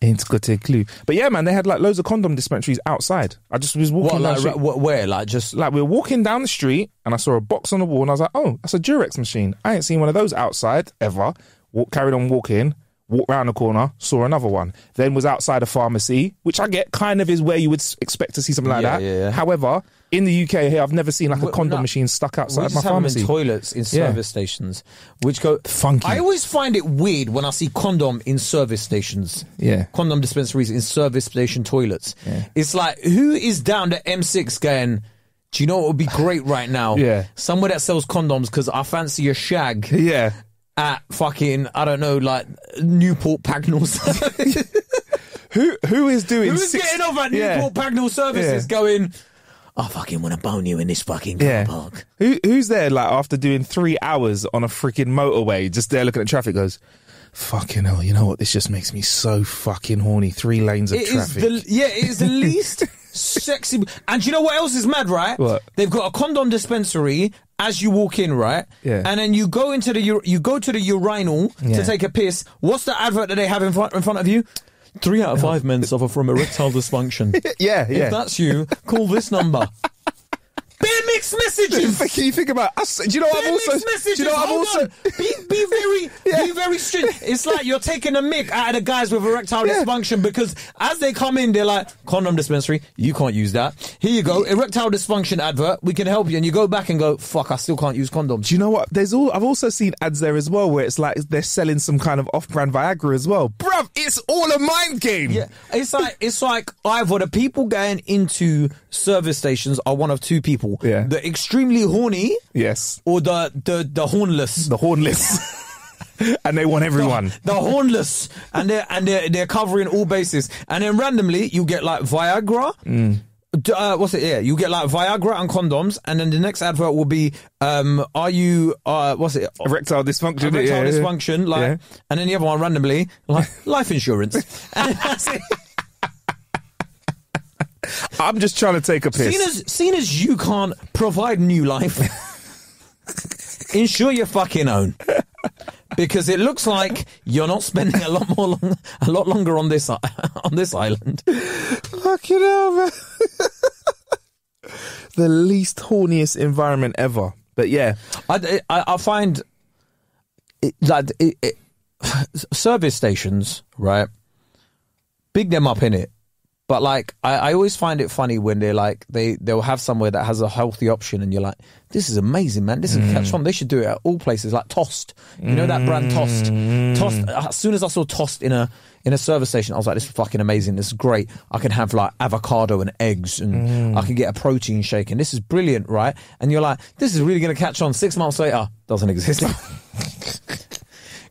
Ain't got a clue. But yeah, man, they had like loads of condom dispensaries outside. I just was walking
What,
down
like,
the street.
ra- where? Like, just.
like we were walking down the street and I saw a box on the wall and I was like, oh, that's a Durex machine. I ain't seen one of those outside ever. Walk, carried on walking, walked round the corner, saw another one. Then was outside a pharmacy, which I get kind of is where you would s- expect to see something like
Yeah,
that.
yeah, yeah.
However, in the UK here, I've never seen like a condom
no,
machine stuck outside my pharmacy.
in toilets in
Yeah.
service stations, which go
Funky.
I always find it weird when I see condom in service stations.
Yeah.
condom dispensaries in service station toilets. It's like who is down to M6 going? Do you know what would be <laughs> great right now?
Yeah.
somewhere that sells condoms because I fancy a shag <laughs>
yeah.
at fucking I don't know like Newport Pagnell. <laughs>
Who who is doing
Who's
six-
getting off at
Yeah.
Newport Pagnell services
Yeah.
going? I fucking want to bone you in this fucking car
Yeah.
park.
Who who's there like after doing three hours on a freaking motorway, just there looking at traffic, goes, "Fucking hell! You know what? This just makes me so fucking horny. Three lanes of
It is
traffic."
the yeah, it is the <laughs> least sexy. And you know what else is mad? Right?
What?
They've got a condom dispensary as you walk in, right?
Yeah.
And then you go into the you go to the urinal
Yeah.
to take a piss. What's the advert that they have in front in front of you? Three out of five <laughs> men suffer from erectile dysfunction.
yeah, <laughs> yeah.
If that's you, call this number. <laughs> Bare mixed messages.
Can you think about us? Do you know what
Bare
I've also?
messages.
Do you know I've also?
on. Be, be very, <laughs>
Yeah.
be very strict. It's like you're taking a mick out of the guys with erectile
Yeah.
dysfunction because as they come in, they're like, condom dispensary, you can't use that. Here you go, erectile dysfunction advert, we can help you. And you go back and go, fuck, I still can't use condoms.
Do you know what? There's all. I've also seen ads there as well where it's like they're selling some kind of off-brand Viagra as well. Bruv, it's all a mind game.
Yeah, it's like it's like either the people going into service stations are one of two people:
Yeah.
the extremely horny
Yes.
or the the the hornless.
The hornless. <laughs> and they want everyone.
the hornless, and they're and they're, they're covering all bases. And then randomly, you get like Viagra. D- Uh, what's it? Yeah, you get like Viagra and condoms, and then the next advert will be, um, "Are you? Uh, what's it?
Erectile dysfunction.
Erectile
yeah, yeah.
dysfunction, like,
Yeah.
and then the other one randomly, like <laughs> life insurance. <laughs> and that's it.
I'm just trying to take a piss.
Seeing as, seeing as you can't provide new life, <laughs> insure your fucking own. Because it looks like you're not spending a lot more, long, a lot longer on this <laughs> on this island.
Fucking hell, man. <laughs> the least horniest environment ever. But yeah,
I, I, I find it, like it, it, <sighs> service stations, right? Big them up in it, but like I, I always find it funny when they're like they they'll have somewhere that has a healthy option, and you're like, this is amazing, man. This is mm. catch on. They should do it at all places, like Tost. You know that brand Tost. Mm. Tost. As soon as I saw Tost in a in a service station, I was like, this is fucking amazing. This is great. I can have like avocado and eggs, and mm. I can get a protein shake, and this is brilliant, right? And you're like, this is really going to catch on. Six months later, doesn't exist. <laughs>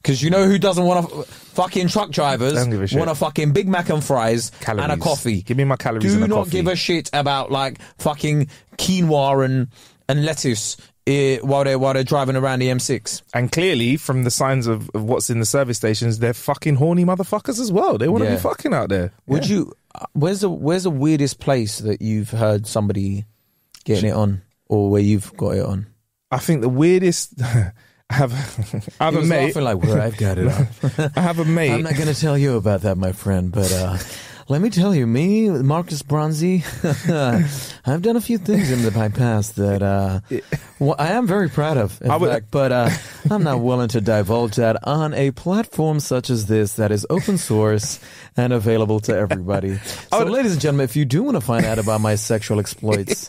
Because you know who doesn't want to fucking truck drivers
Don't give a shit.
want a fucking Big Mac and fries and a coffee.
Give me my calories
Do
and a
not
coffee.
give a shit about like fucking quinoa and and lettuce eh, while they while they're driving around the M6.
and clearly from the signs of, of what's in the service stations, they're fucking horny motherfuckers as well. They want to
Yeah.
be fucking out there.
Would
Yeah.
you? uh, Where's the Where's the weirdest place that you've heard somebody getting it on, or where you've got it on?
I think the weirdest. <laughs> I have, I <laughs> have
He
a
was
mate.
like, "Where I've got it. <laughs>
I have a mate.
I'm not going to tell you about that, my friend, but uh, <laughs> let me tell you, me, Marcus Bronzy, I've done a few things in the my past that uh, well, I am very proud of, in
I would-
fact, but uh, I'm not willing to divulge that on a platform such as this that is open source and available to everybody. So,
would-
ladies and gentlemen, if you do want to find out about my sexual exploits,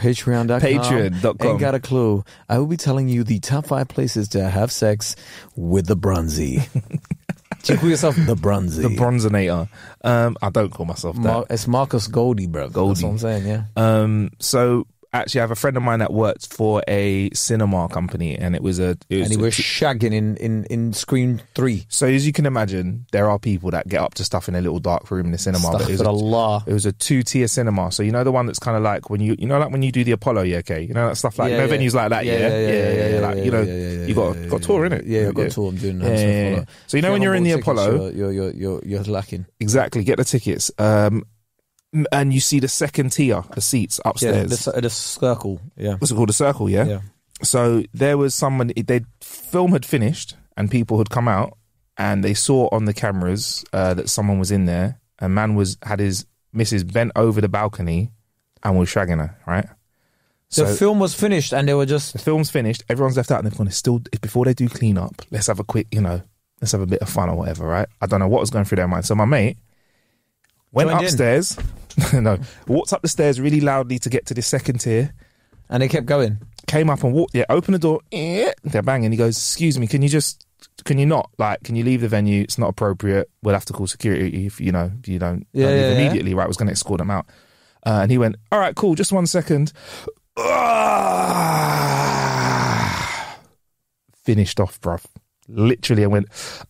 Patreon.com.
Patreon.com.
Ain't got a clue. I will be telling you the top five places to have sex with the Bronzy. Do you call yourself the Bronzy?
the bronzinator. Um, I don't call myself that.
Mar- it's Marcus Goldie, bro.
Goldie.
That's what I'm saying, yeah.
Um, so actually, I have a friend of mine that works for a cinema company, and it was a. It was
And he was shagging in, in, in Scream 3.
so as you can imagine, there are people that get up to stuff in a little dark room in the cinema. but it was a-
Astaghfirullah.
It was a two tier cinema. So you know the one that's kind of like when you you know like when you do the Apollo, yeah, okay, you know that stuff like
Yeah,
you know
yeah.
venues like that, yeah, yeah, yeah, like you know
yeah, yeah, yeah,
you got
yeah,
got a tour in it,
Yeah, I've got a tour. I'm doing
yeah. So you know when you're in the Apollo,
you're, you're, you're, you're lacking.
exactly, get the tickets, um, and you see the second tier, the seats
Yeah,
upstairs.
the, the circle. Yeah.
What's it called? The circle, yeah.
Yeah.
So there was someone. They film had finished, and people had come out, and they saw on the cameras uh, that someone was in there. A man was had his missus bent over the balcony and was shagging her. Right.
The film was finished and they were just
The film's finished. Everyone's left out, and they've gone. It's still before they do clean up. Let's have a quick, you know, let's have a bit of fun or whatever, right? I don't know what was going through their mind. So my mate went
Joined in. <laughs>
no, walked up the stairs really loudly to get to the second tier.
and they kept going.
Came up and walked. Yeah, opened the door. Eh, they're banging. He goes, "Excuse me, can you just, can you not, like, can you leave the venue? It's not appropriate. We'll have to call security if you know if you don't,
Yeah,
don't leave
yeah, yeah.
immediately." Right, I was going to escort them out. Uh, and he went, "All right, cool. Just one second. <sighs> Finished off, bruv. Literally, I went,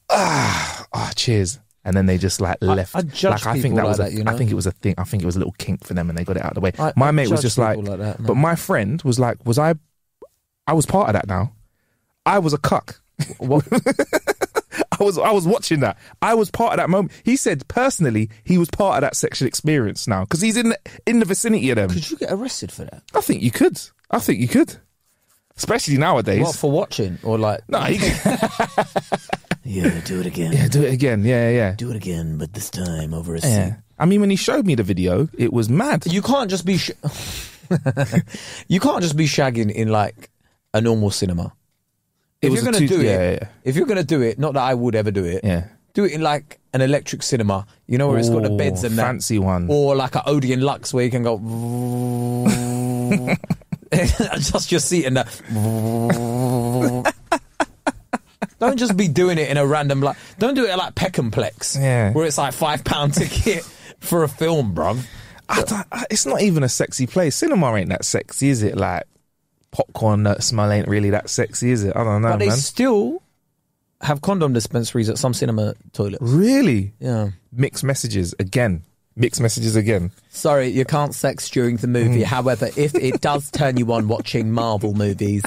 ah, ah, cheers. And then they just like left.
I judge
like, I think that
like
was a,
that, you
I think it was a thing. I think it was a little kink for them, and they got it out of the way.
I-
my
I
mate was just like,
like that,
but my friend was like, was I? I was part of that. Now, I was a cuck.
What? <laughs>
I was I was watching that. I was part of that moment. He said personally he was part of that sexual experience now because he's in the, in the vicinity of them.
Could you get arrested for that?
I think you could. I think you could, especially nowadays.
What for watching or like?
no, <laughs>
Yeah, do it again.
yeah, do it again. Yeah, yeah,
Do it again, but this time over a
yeah. I mean, when he showed me the video, it was mad.
You can't just be. Sh- <laughs> you can't just be shagging in like a normal cinema.
It
If
was
you're gonna
two-
do
yeah,
it,
yeah,
if you're gonna do it, not that I would ever do it.
yeah.
Do it in like an electric cinema, you know, where it's got the
Ooh,
beds and that.
fancy one.
or like an Odeon Lux where you can go. <laughs> <laughs> just your seat and that. Don't just be doing it in a random like. Don't do it at like Peckhamplex,
Yeah.
where it's like five pound ticket for a film, bruv.
I don't- I- it's not even a sexy place. Cinema ain't that sexy, is it? Like popcorn that smell ain't really that sexy, is it? I don't know,
But they
man.
still have condom dispensaries at some cinema toilets.
really
Yeah.
mixed messages again. Mixed messages again.
Sorry, you can't sex during the movie. Mm. However, if it does turn you on watching Marvel movies,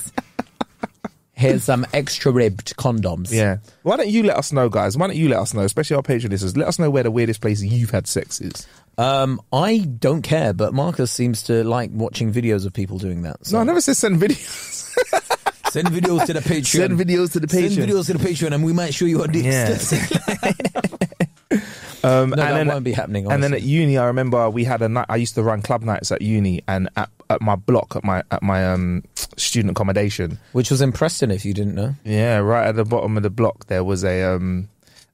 here's some extra ribbed condoms.
Yeah. Why don't you let us know, guys? Why don't you let us know, especially our Patreon listeners? Let us know where the weirdest place you've had sex is.
Um, I don't care, but Marcus seems to like watching videos of people doing that. So
No, I never said send videos. <laughs>
send videos to the Patreon.
send videos to the Patreon.
Send videos to the Patreon, and we might show you our dicks.
Yeah. <laughs> <laughs> Um,
no,
and
that
then,
won't be happening.
and then at uni, I remember we had a night. I used to run club nights at uni, and at, at my block, at my at my um, student accommodation,
which was in Preston, if you didn't know.
Yeah, right at the bottom of the block there was a um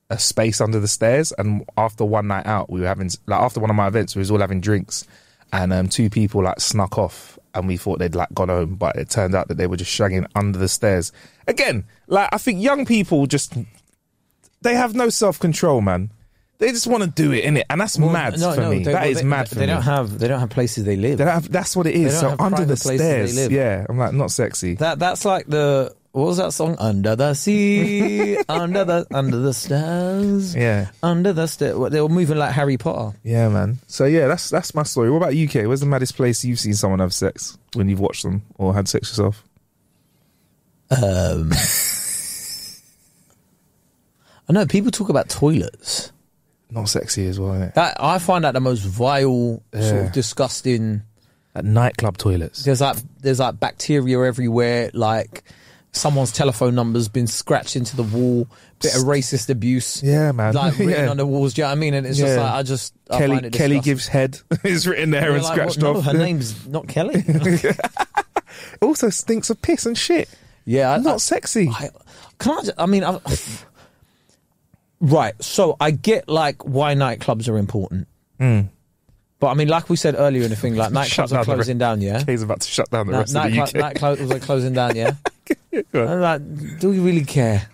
a space under the stairs and after one night out we were having like after one of my events we was all having drinks and um two people like snuck off and we thought they'd like gone home but it turned out that they were just shagging under the stairs. Again, like I think young people just they have no self-control, man. They just want to do it, innit? And that's mad
no,
for
no,
me.
they,
That
well,
is
they,
mad for
they
me.
don't have they don't have places they live.
They don't have, that's what it is. So under the
they
stairs.
live.
Yeah. I'm like, not sexy.
That that's like the what was that song? Under the sea, <laughs> under the under the stairs.
yeah.
under the stairs. They were moving like Harry Potter.
Yeah, man. So yeah, that's that's my story. What about UK? Where's the maddest place you've seen someone have sex when you've watched them or had sex yourself?
Um, <laughs> I know people talk about toilets.
Not sexy as well, innit?
That I find that the most vile, sort
Yeah.
of disgusting.
At nightclub toilets.
There's like there's like bacteria everywhere. Like someone's telephone number's been scratched into the wall. Bit of racist abuse.
Yeah, man.
Like <laughs> written
Yeah.
on the walls. Do you know what I mean? And it's just
Yeah.
like I just I
Kelly
find it
Kelly
disgusting.
gives head <laughs> is written there
You're
and
like,
scratched
what? No,
off.
her name's not Kelly. <laughs>
also stinks of piss and shit.
yeah, I,
Not sexy.
I, can I? ju- I mean, I, right. So I get like why nightclubs are important, but I mean, like we said earlier in the thing, like. Nightclubs are closing down. Yeah,
He's about to shut down the
Night-
rest of the UK.
nightclubs are closing down. Yeah, like, do we really care?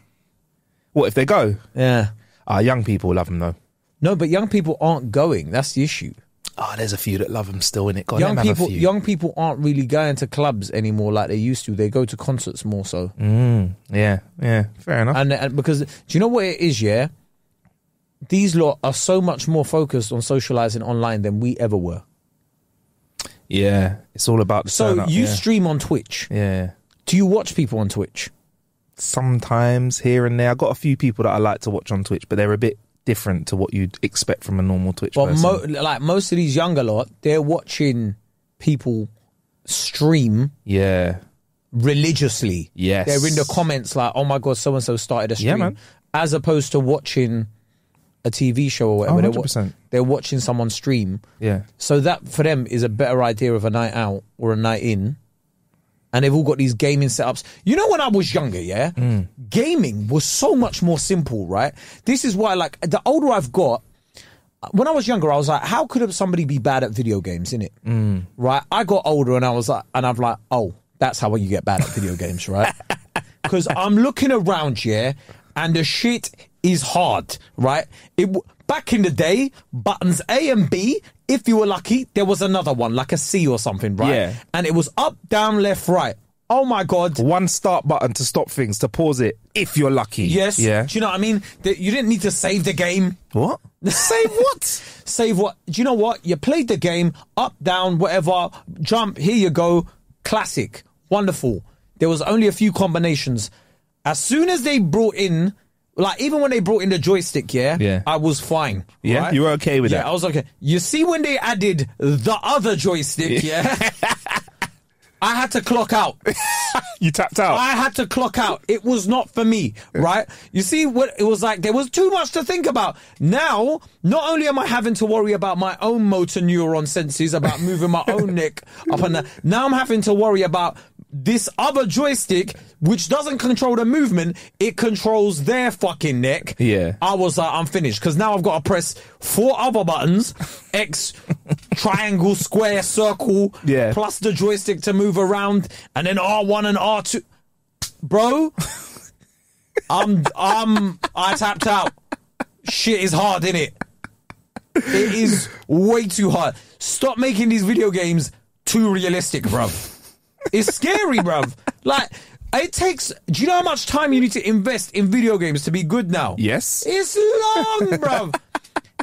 What if they go?
Yeah,
Ah, young people love them though.
no, but young people aren't going. That's the issue.
Oh, there's a few that love them still in it. God,
young
let 'em have a
people, young people aren't really going to clubs anymore like they used to. They go to concerts more so.
Mm, yeah, yeah, fair enough.
and, and because do you know what it is? Yeah, these lot are so much more focused on socializing online than we ever were.
yeah, it's all about the
So
up,
you
yeah.
stream on Twitch.
yeah.
Do you watch people on Twitch?
sometimes here and there. I've got a few people that I like to watch on Twitch, but they're a bit different to what you'd expect from a normal Twitch
Well,
person.
mo- like most of these younger lot, they're watching people stream
yeah,
religiously.
Yes.
they're in the comments like, "Oh my god, so and so started a stream,"
Yeah,
as opposed to watching a TV show or whatever.
Oh,
they're, wa-
100%.
they're watching someone stream.
Yeah.
So that for them is a better idea of a night out or a night in. And they've all got these gaming setups. You know, when I was younger, yeah, gaming was so much more simple, right? This is why, like, the older I've got, when I was younger, I was like, how could somebody be bad at video games, innit? Mm. Right? I got older and I was like, and I'm like, oh, that's how you get bad at video games, right? <laughs> Because I'm looking around, yeah, and the shit is hard, right? It back in the day, buttons A and B. If you were lucky, there was another one like a C or something, right?
Yeah.
And it was up, down, left, right. Oh my god.
One start button to stop things, to pause it, if you're lucky.
Yes.
Yeah.
Do you know what I mean? That you didn't need to save the game.
What? <laughs> Save what?
Save what? Do you know what? You played the game up, down, whatever, jump. Here you go. Classic. Wonderful. There was only a few combinations. As soon as they brought in, like even when they brought in the joystick, yeah,
Yeah.
I was fine.
Yeah?
right?
You were okay with
yeah,
that?
I was okay. You see when they added the other joystick, yeah, <laughs> I had to clock out. <laughs>
you tapped out.
I had to clock out. It was not for me, right? You see what it was like? There was too much to think about. Now, not only am I having to worry about my own motor neuron senses, about moving my own <laughs> neck up and down, now I'm having to worry about this other joystick, which doesn't control the movement, it controls their fucking neck.
Yeah.
I was like, I'm finished because now I've got to press four other buttons <laughs> X, triangle, square, circle,
Yeah.
plus the joystick to move around, and then R1 and R2. Bro, <laughs> I'm, I'm, I tapped out. Shit is hard, innit? It is way too hard. Stop making these video games too realistic, bruv. It's scary, bruv. Like, it takes. Do you know how much time you need to invest in video games to be good now?
Yes.
It's long, bruv.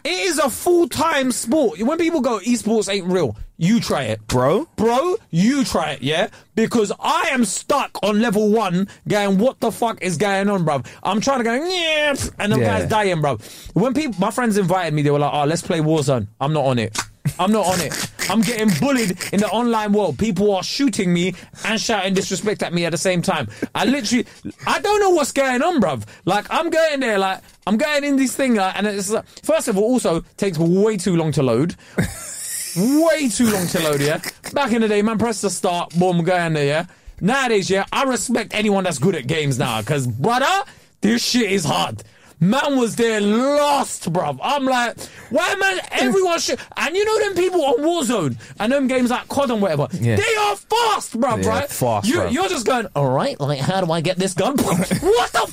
it is a full time sport. When people go, esports ain't real, you try it.
Bro?
Bro, you try it, yeah? Because I am stuck on level one going, what the fuck is going on, bruv? I'm trying to go, yeah, and the
Yeah.
guy's dying, bruv. When people, my friends invited me, they were like, oh, let's play Warzone. I'm not on it. I'm not on it. I'm getting bullied in the online world. People are shooting me and shouting disrespect at me at the same time. I literally, I don't know what's going on, bruv. Like, I'm going there, like, I'm going in this thing, like, and it's like, first of all, also takes way too long to load <laughs> way too long to load, yeah? Back in the day, man, press the start, boom, go in there, yeah? Nowadays, yeah, I respect anyone that's good at games now, because, brother, this shit is hard. Man was there lost, bruv. I'm like, why, man? Everyone should. And you know them people on Warzone and them games like COD and whatever.
Yeah.
They are fast, bruv,
Yeah,
right?
fast,
you,
bruv.
You're just going, all right, like, how do I get this gun? <laughs> what the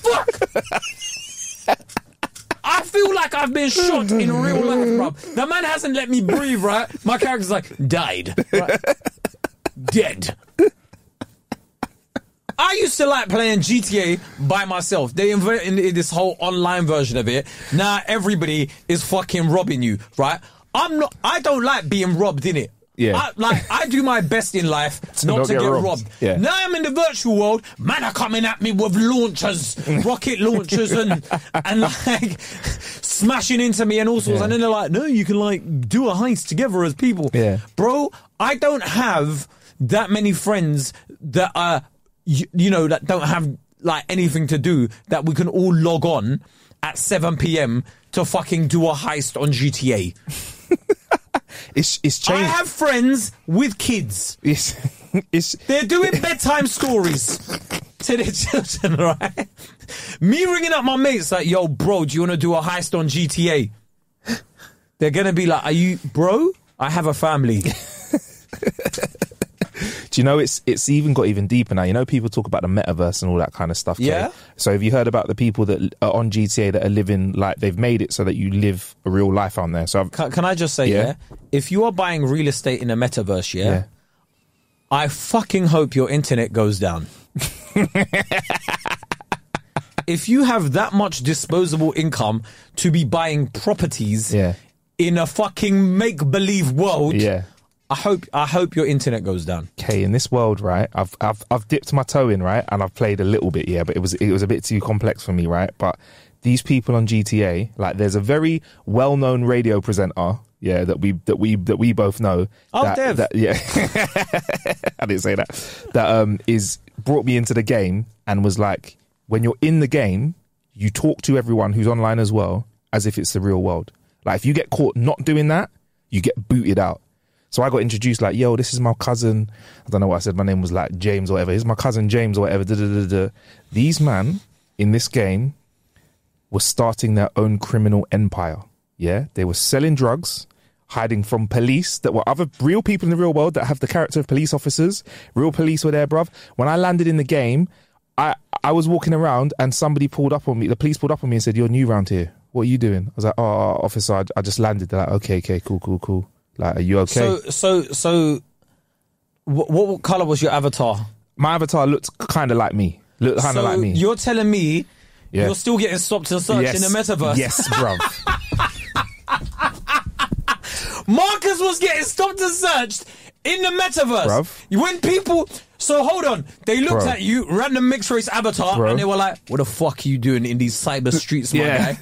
fuck? I feel like I've been shot in real life, bruv. The man hasn't let me breathe, right? My character's like, died. Right? <laughs> Dead. I used to like playing GTA by myself. They invented this whole online version of it. Now everybody is fucking robbing you, right? I'm not. I don't like being robbed in it.
Yeah.
I, like I do my best in life <laughs> not
not
to
get
get
robbed.
robbed.
Yeah.
Now I'm in the virtual world. Man are coming at me with launchers, <laughs> rocket launchers, and and like <laughs> smashing into me and all sorts.
Yeah.
And then they're like, "No, you can like do a heist together as people."
Yeah.
bro. I don't have that many friends that are you, you know that don't have like anything to do that we can all log on at 7 p.m. to fucking do a heist on GTA. <laughs>
It's it's
I have friends with kids.
it's <laughs> it's
They're doing bedtime stories to their <laughs> children, right? Me ringing up my mates like, yo, bro, do you want to do a heist on GTA? They're going to be like, are you, bro? I have a family.
Do you know it's it's even got even deeper now? You know, people talk about the metaverse and all that kind of stuff. Kae?
Yeah.
So have you heard about the people that are on GTA that are living like they've made it so that you live a real life on there? So I've,
Can, can I just say,
Yeah.
yeah? If you are buying real estate in a metaverse, yeah,
yeah.
I fucking hope your internet goes down. <laughs> if you have that much disposable income to be buying properties
Yeah.
in a fucking make believe world,
Yeah.
I hope I hope your internet goes down.
Okay, in this world, right? I've I've I've dipped my toe in, right, and I've played a little bit, yeah, but it was it was a bit too complex for me, right? But these people on GTA, like, there's a very well-known radio presenter, yeah, that we that we that we both know.
Oh,
that,
Dev.
That, yeah, <laughs> I didn't say that. That um is brought me into the game and was like, when you're in the game, you talk to everyone who's online as well as if it's the real world. Like if you get caught not doing that, you get booted out. So I got introduced like, yo, this is my cousin. I don't know what I said. My name was like James or whatever. He's my cousin James or whatever. Da, da, da. These man in this game were starting their own criminal empire. Yeah, they were selling drugs, hiding from police that were other real people in the real world that have the character of police officers. Real police were there, bruv. When I landed in the game, I I was walking around and somebody pulled up on me. The police pulled up on me and said, "You're new round here. What are you doing?" I was like, "Oh, oh officer, I, I just landed." They're like, "Okay, okay, cool, cool, cool." Like, are you okay?
So, so, so, what, what color was your avatar?
My avatar looked kind of like me. Looked kind of
so
like me.
You're telling me
Yeah.
you're still getting stopped and searched in the metaverse?
Yes, bruv. <laughs>
Marcus was getting stopped and searched in the metaverse.
Bruv.
When people. So hold on. They looked
Bro.
at you, random mixed race avatar,
Bro.
and they were like, what the fuck are you doing in these cyber <laughs> streets, my
yeah.
guy?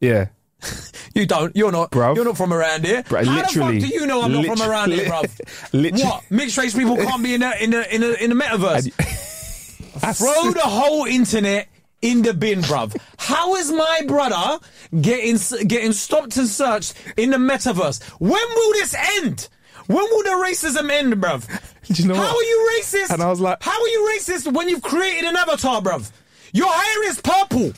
Yeah. <laughs>
You don't. You're not.
Bruv.
You're not from around here.
Bruh,
How
literally.
the fuck do you know I'm not from around here, bruv? <laughs>
Literally.
What? Mixed race people can't be in the in the in the, in the metaverse. <laughs> Throw the whole internet in the bin, bruv. How is my brother getting getting stopped and searched in the metaverse? When will this end? When will the racism end, bruv?
Do you know
How
what?
are you racist?
And I was like-
How are you racist when you've created an avatar, bruv? Your hair is purple.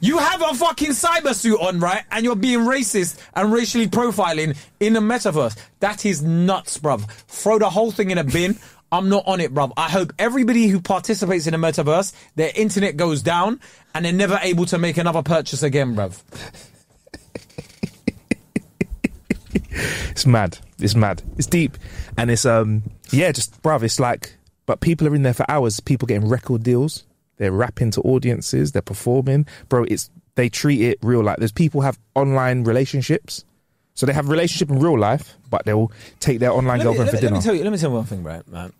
You have a fucking cyber suit on, right? And you're being racist and racially profiling in the metaverse. That is nuts, bruv. Throw the whole thing in a bin. I'm not on it, bruv. I hope everybody who participates in the metaverse, their internet goes down and they're never able to make another purchase again, bruv.
It's mad. It's mad. It's deep, and it's um yeah, just bruv. It's like, but people are in there for hours. People getting record deals. They're rapping to audiences. They're performing, bro. It's they treat it real like. There's people have online relationships, so they have a relationship in real life, but they'll take their online
Let
girlfriend
let,
for
me- let
dinner.
me tell you. Let me tell you one thing, right, man.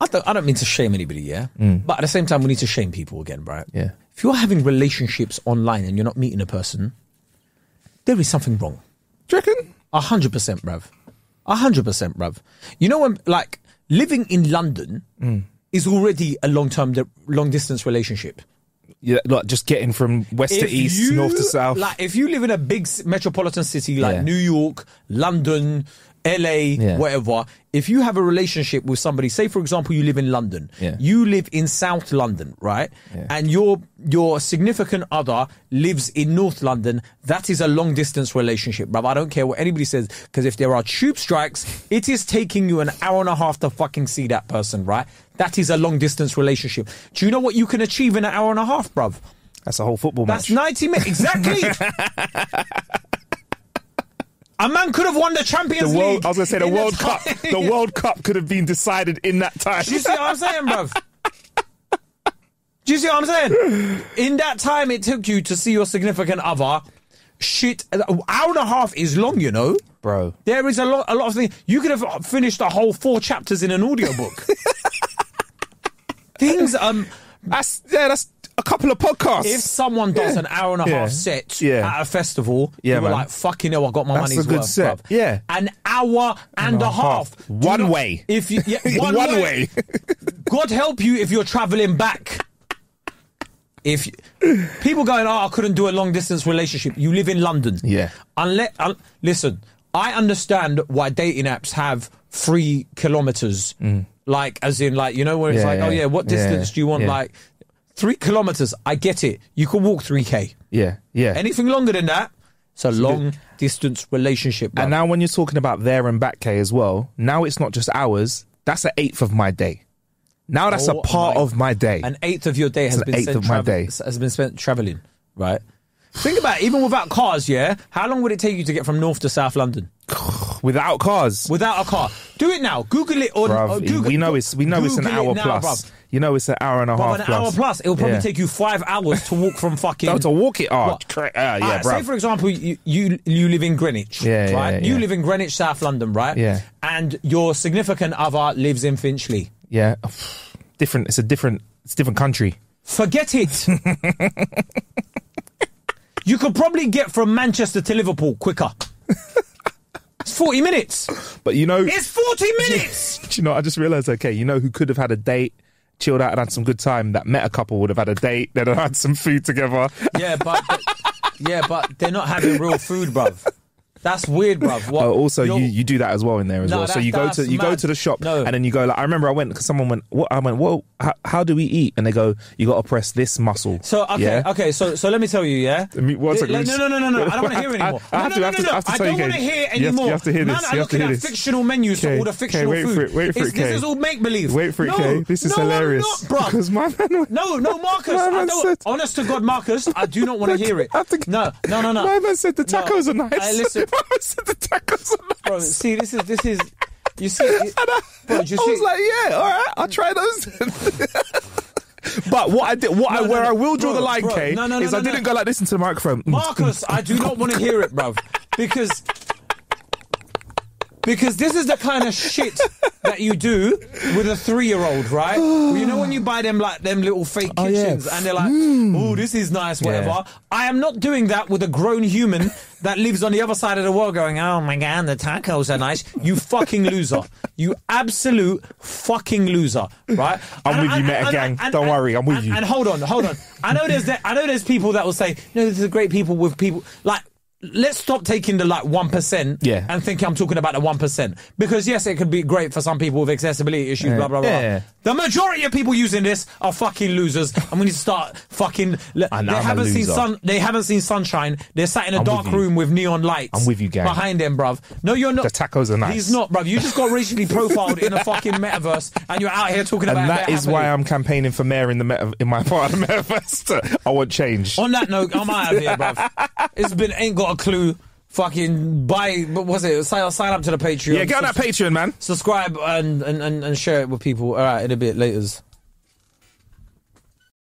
I don't. I don't mean to shame anybody, yeah. But at the same time, we need to shame people again, right?
Mm. Yeah.
If you're having relationships online and you're not meeting a person, there is something wrong.
Do you reckon?
A hundred percent, bruv. A hundred percent, bruv. You know when, like, living in London
Mm.
Is already a long term, long distance relationship.
Yeah, like just getting from west to east,
you-
north to south.
Like, if you live in a big metropolitan city like
Yeah.
New York, London, LA,
Yeah.
whatever, if you have a relationship with somebody, say for example you live in London,
Yeah.
you live in South London, right?
Yeah.
And your your significant other lives in North London, that is a long distance relationship, bruv. I don't care what anybody says, because if there are tube strikes, it is taking you an hour and a half to fucking see that person, right? That is a long distance relationship. Do you know what you can achieve in an hour and a half, bruv?
That's a whole football
That's
match.
90 minutes. Exactly. <laughs> <laughs> a man could have won the Champions
the
League.
world, I was gonna say the World
time.
Cup. The <laughs> World Cup could have been decided in that time.
Do you see what I'm saying, bruv? Do you see what I'm saying? In that time it took you to see your significant other, shit, an hour and a half is long, you know?
bro.
There is a lot, a lot of things. You could have finished the whole four chapters in an audiobook. <laughs> things, um,
That's yeah. That's a couple of podcasts.
if someone does
Yeah.
an hour and a half
Yeah.
set
Yeah.
at a festival,
Yeah,
you were like, fucking hell, I got my
That's
money's
a good
worth.
set.
bruv.
Yeah.
An hour and, a half. You
One
know-
way.
If you, yeah, <laughs> one,
One
way.
way. <laughs>
God help you if you're traveling back. If you- people going, oh, I couldn't do a long distance relationship. You live in London.
Yeah.
Unless, un- listen, I understand why dating apps have three kilometers. Like, as in, like, you know, where it's
Mm. Yeah,
like, oh
yeah.
yeah, what
Yeah,
distance do you want?
yeah.
Like, three kilometers. I get it. You can walk 3K.
yeah, yeah.
Anything longer than that, it's a long distance relationship.
and now when you're talking about there and back K as well, now it's not just hours. That's an eighth of my day. Now that's
Oh
a part
my-
of my day.
an eighth of your day has been
eighth
spent
of my day.
has been spent traveling, right? Think about it, even without cars, yeah. How long would it take you to get from North to South London <sighs>
Without cars,
without a car? Do it now. Google it on.
bruv,
uh, Google,
we know it's we know it's an
Google
hour
now,
plus.
bruv.
You know it's an hour and a
Bruv,
half
an
plus.
hour plus. It'll probably
Yeah.
take you five hours to walk from <laughs> fucking.
Oh, to walk it. Oh, ah, yeah, bro.
say for example, you, you you live in Greenwich,
Yeah, yeah,
right?
yeah,
You live in Greenwich, South London, right?
Yeah.
And your significant other lives in Finchley.
yeah, <sighs> different. It's a different. It's a different country.
Forget it. <laughs> you could probably get from Manchester to Liverpool quicker. <laughs> It's 40 minutes.
But you know,
It's 40 minutes. <laughs>
Do you know, I just realized, okay, you know who could have had a date chilled out and had some good time. That met a couple would have had a date, they'd have had some food together.
Yeah, but, <laughs> but yeah, but they're not having real food, bruv. That's weird, bruv. What,
Oh, also, you, you do that as well in there as
No,
well. So
that-
you go
that's
to you go
mad.
to the shop
No.
and then you go like I remember I went because someone went what I went whoa how, how do we eat and they go you got to press this muscle.
So okay,
Yeah?
okay. So so let me tell you, yeah.
I mean, one second,
no,
let me
no, no, no, no. I don't want <laughs> to hear
I-
anymore.
I have
no,
to-
no,
I have
no,
to- I
no.
have to
I
tell you
don't want to hear
You have to- you
anymore.
have to hear
Man,
this.
I'm
You have to
looking
hear
at
this.
fictional menus for
Okay,
all the
okay,
fictional
wait
food.
for it, wait for
It's-
it, Kae.
This is all make believe.
Wait for it,
no,
Kae. This is
no, I'm
hilarious
not, bruv. <laughs>
because my man went-
No, no, Marcus.
My
I
man
don't,
said-
honest to God, Marcus, I do not want to <laughs> hear it.
I have to-
No, no, no, no.
My man said the tacos are nice.
I listen,
The tacos are nice.
bro. See, this is this is. You see, <laughs>
And I,
bro. You
I
see,
was like, yeah, all right, I'll try those. <laughs> but what I did, what I
No, no,
where
no,
I will draw
bro,
the line,
bro, no, no, no,
is I
no,
didn't go like this into the microphone.
Marcus, I do not want to hear it, bruv. Because because this is the kind of shit that you do with a three-year-old, right? <sighs> you know when you buy them like them little fake
Oh, yeah.
kitchens, and they're like, "Oh, this is nice," whatever.
Yeah.
I am not doing that with a grown human that lives on the other side of the world, going, "Oh my god, the tacos are nice." You fucking loser. You absolute fucking loser, right?
I'm with you, Meta Gang. Don't worry, I'm with
and-
you.
And hold on, hold on. I know there's that, I know there's people that will say, no, this is great people with people like. Let's stop taking the like one percent
Yeah.
and think I'm talking about the one percent because yes, it could be great for some people with accessibility issues. Blah blah blah.
Yeah.
The majority of people using this are fucking losers, and we need to start fucking. They
I'm
haven't seen sun. They haven't seen sunshine. They're sat in a
I'm
dark
with
room with neon lights.
I'm with you, gang.
Behind them, bruv. No, you're not.
The tacos are nice.
He's not, bruv. You just got racially <laughs> profiled in a fucking metaverse, and you're out here talking
and
about
that is why. I'm campaigning for mayor in the meta, in my part of the metaverse. <laughs> I want change.
On that note, I'm out of here, bruv. <laughs> It's been ain't got a clue. Fucking buy, what was it? Sign, sign up to the Patreon.
yeah, get on that Patreon, man.
Subscribe and, and, and, and share it with people. All right, in a bit. Laters.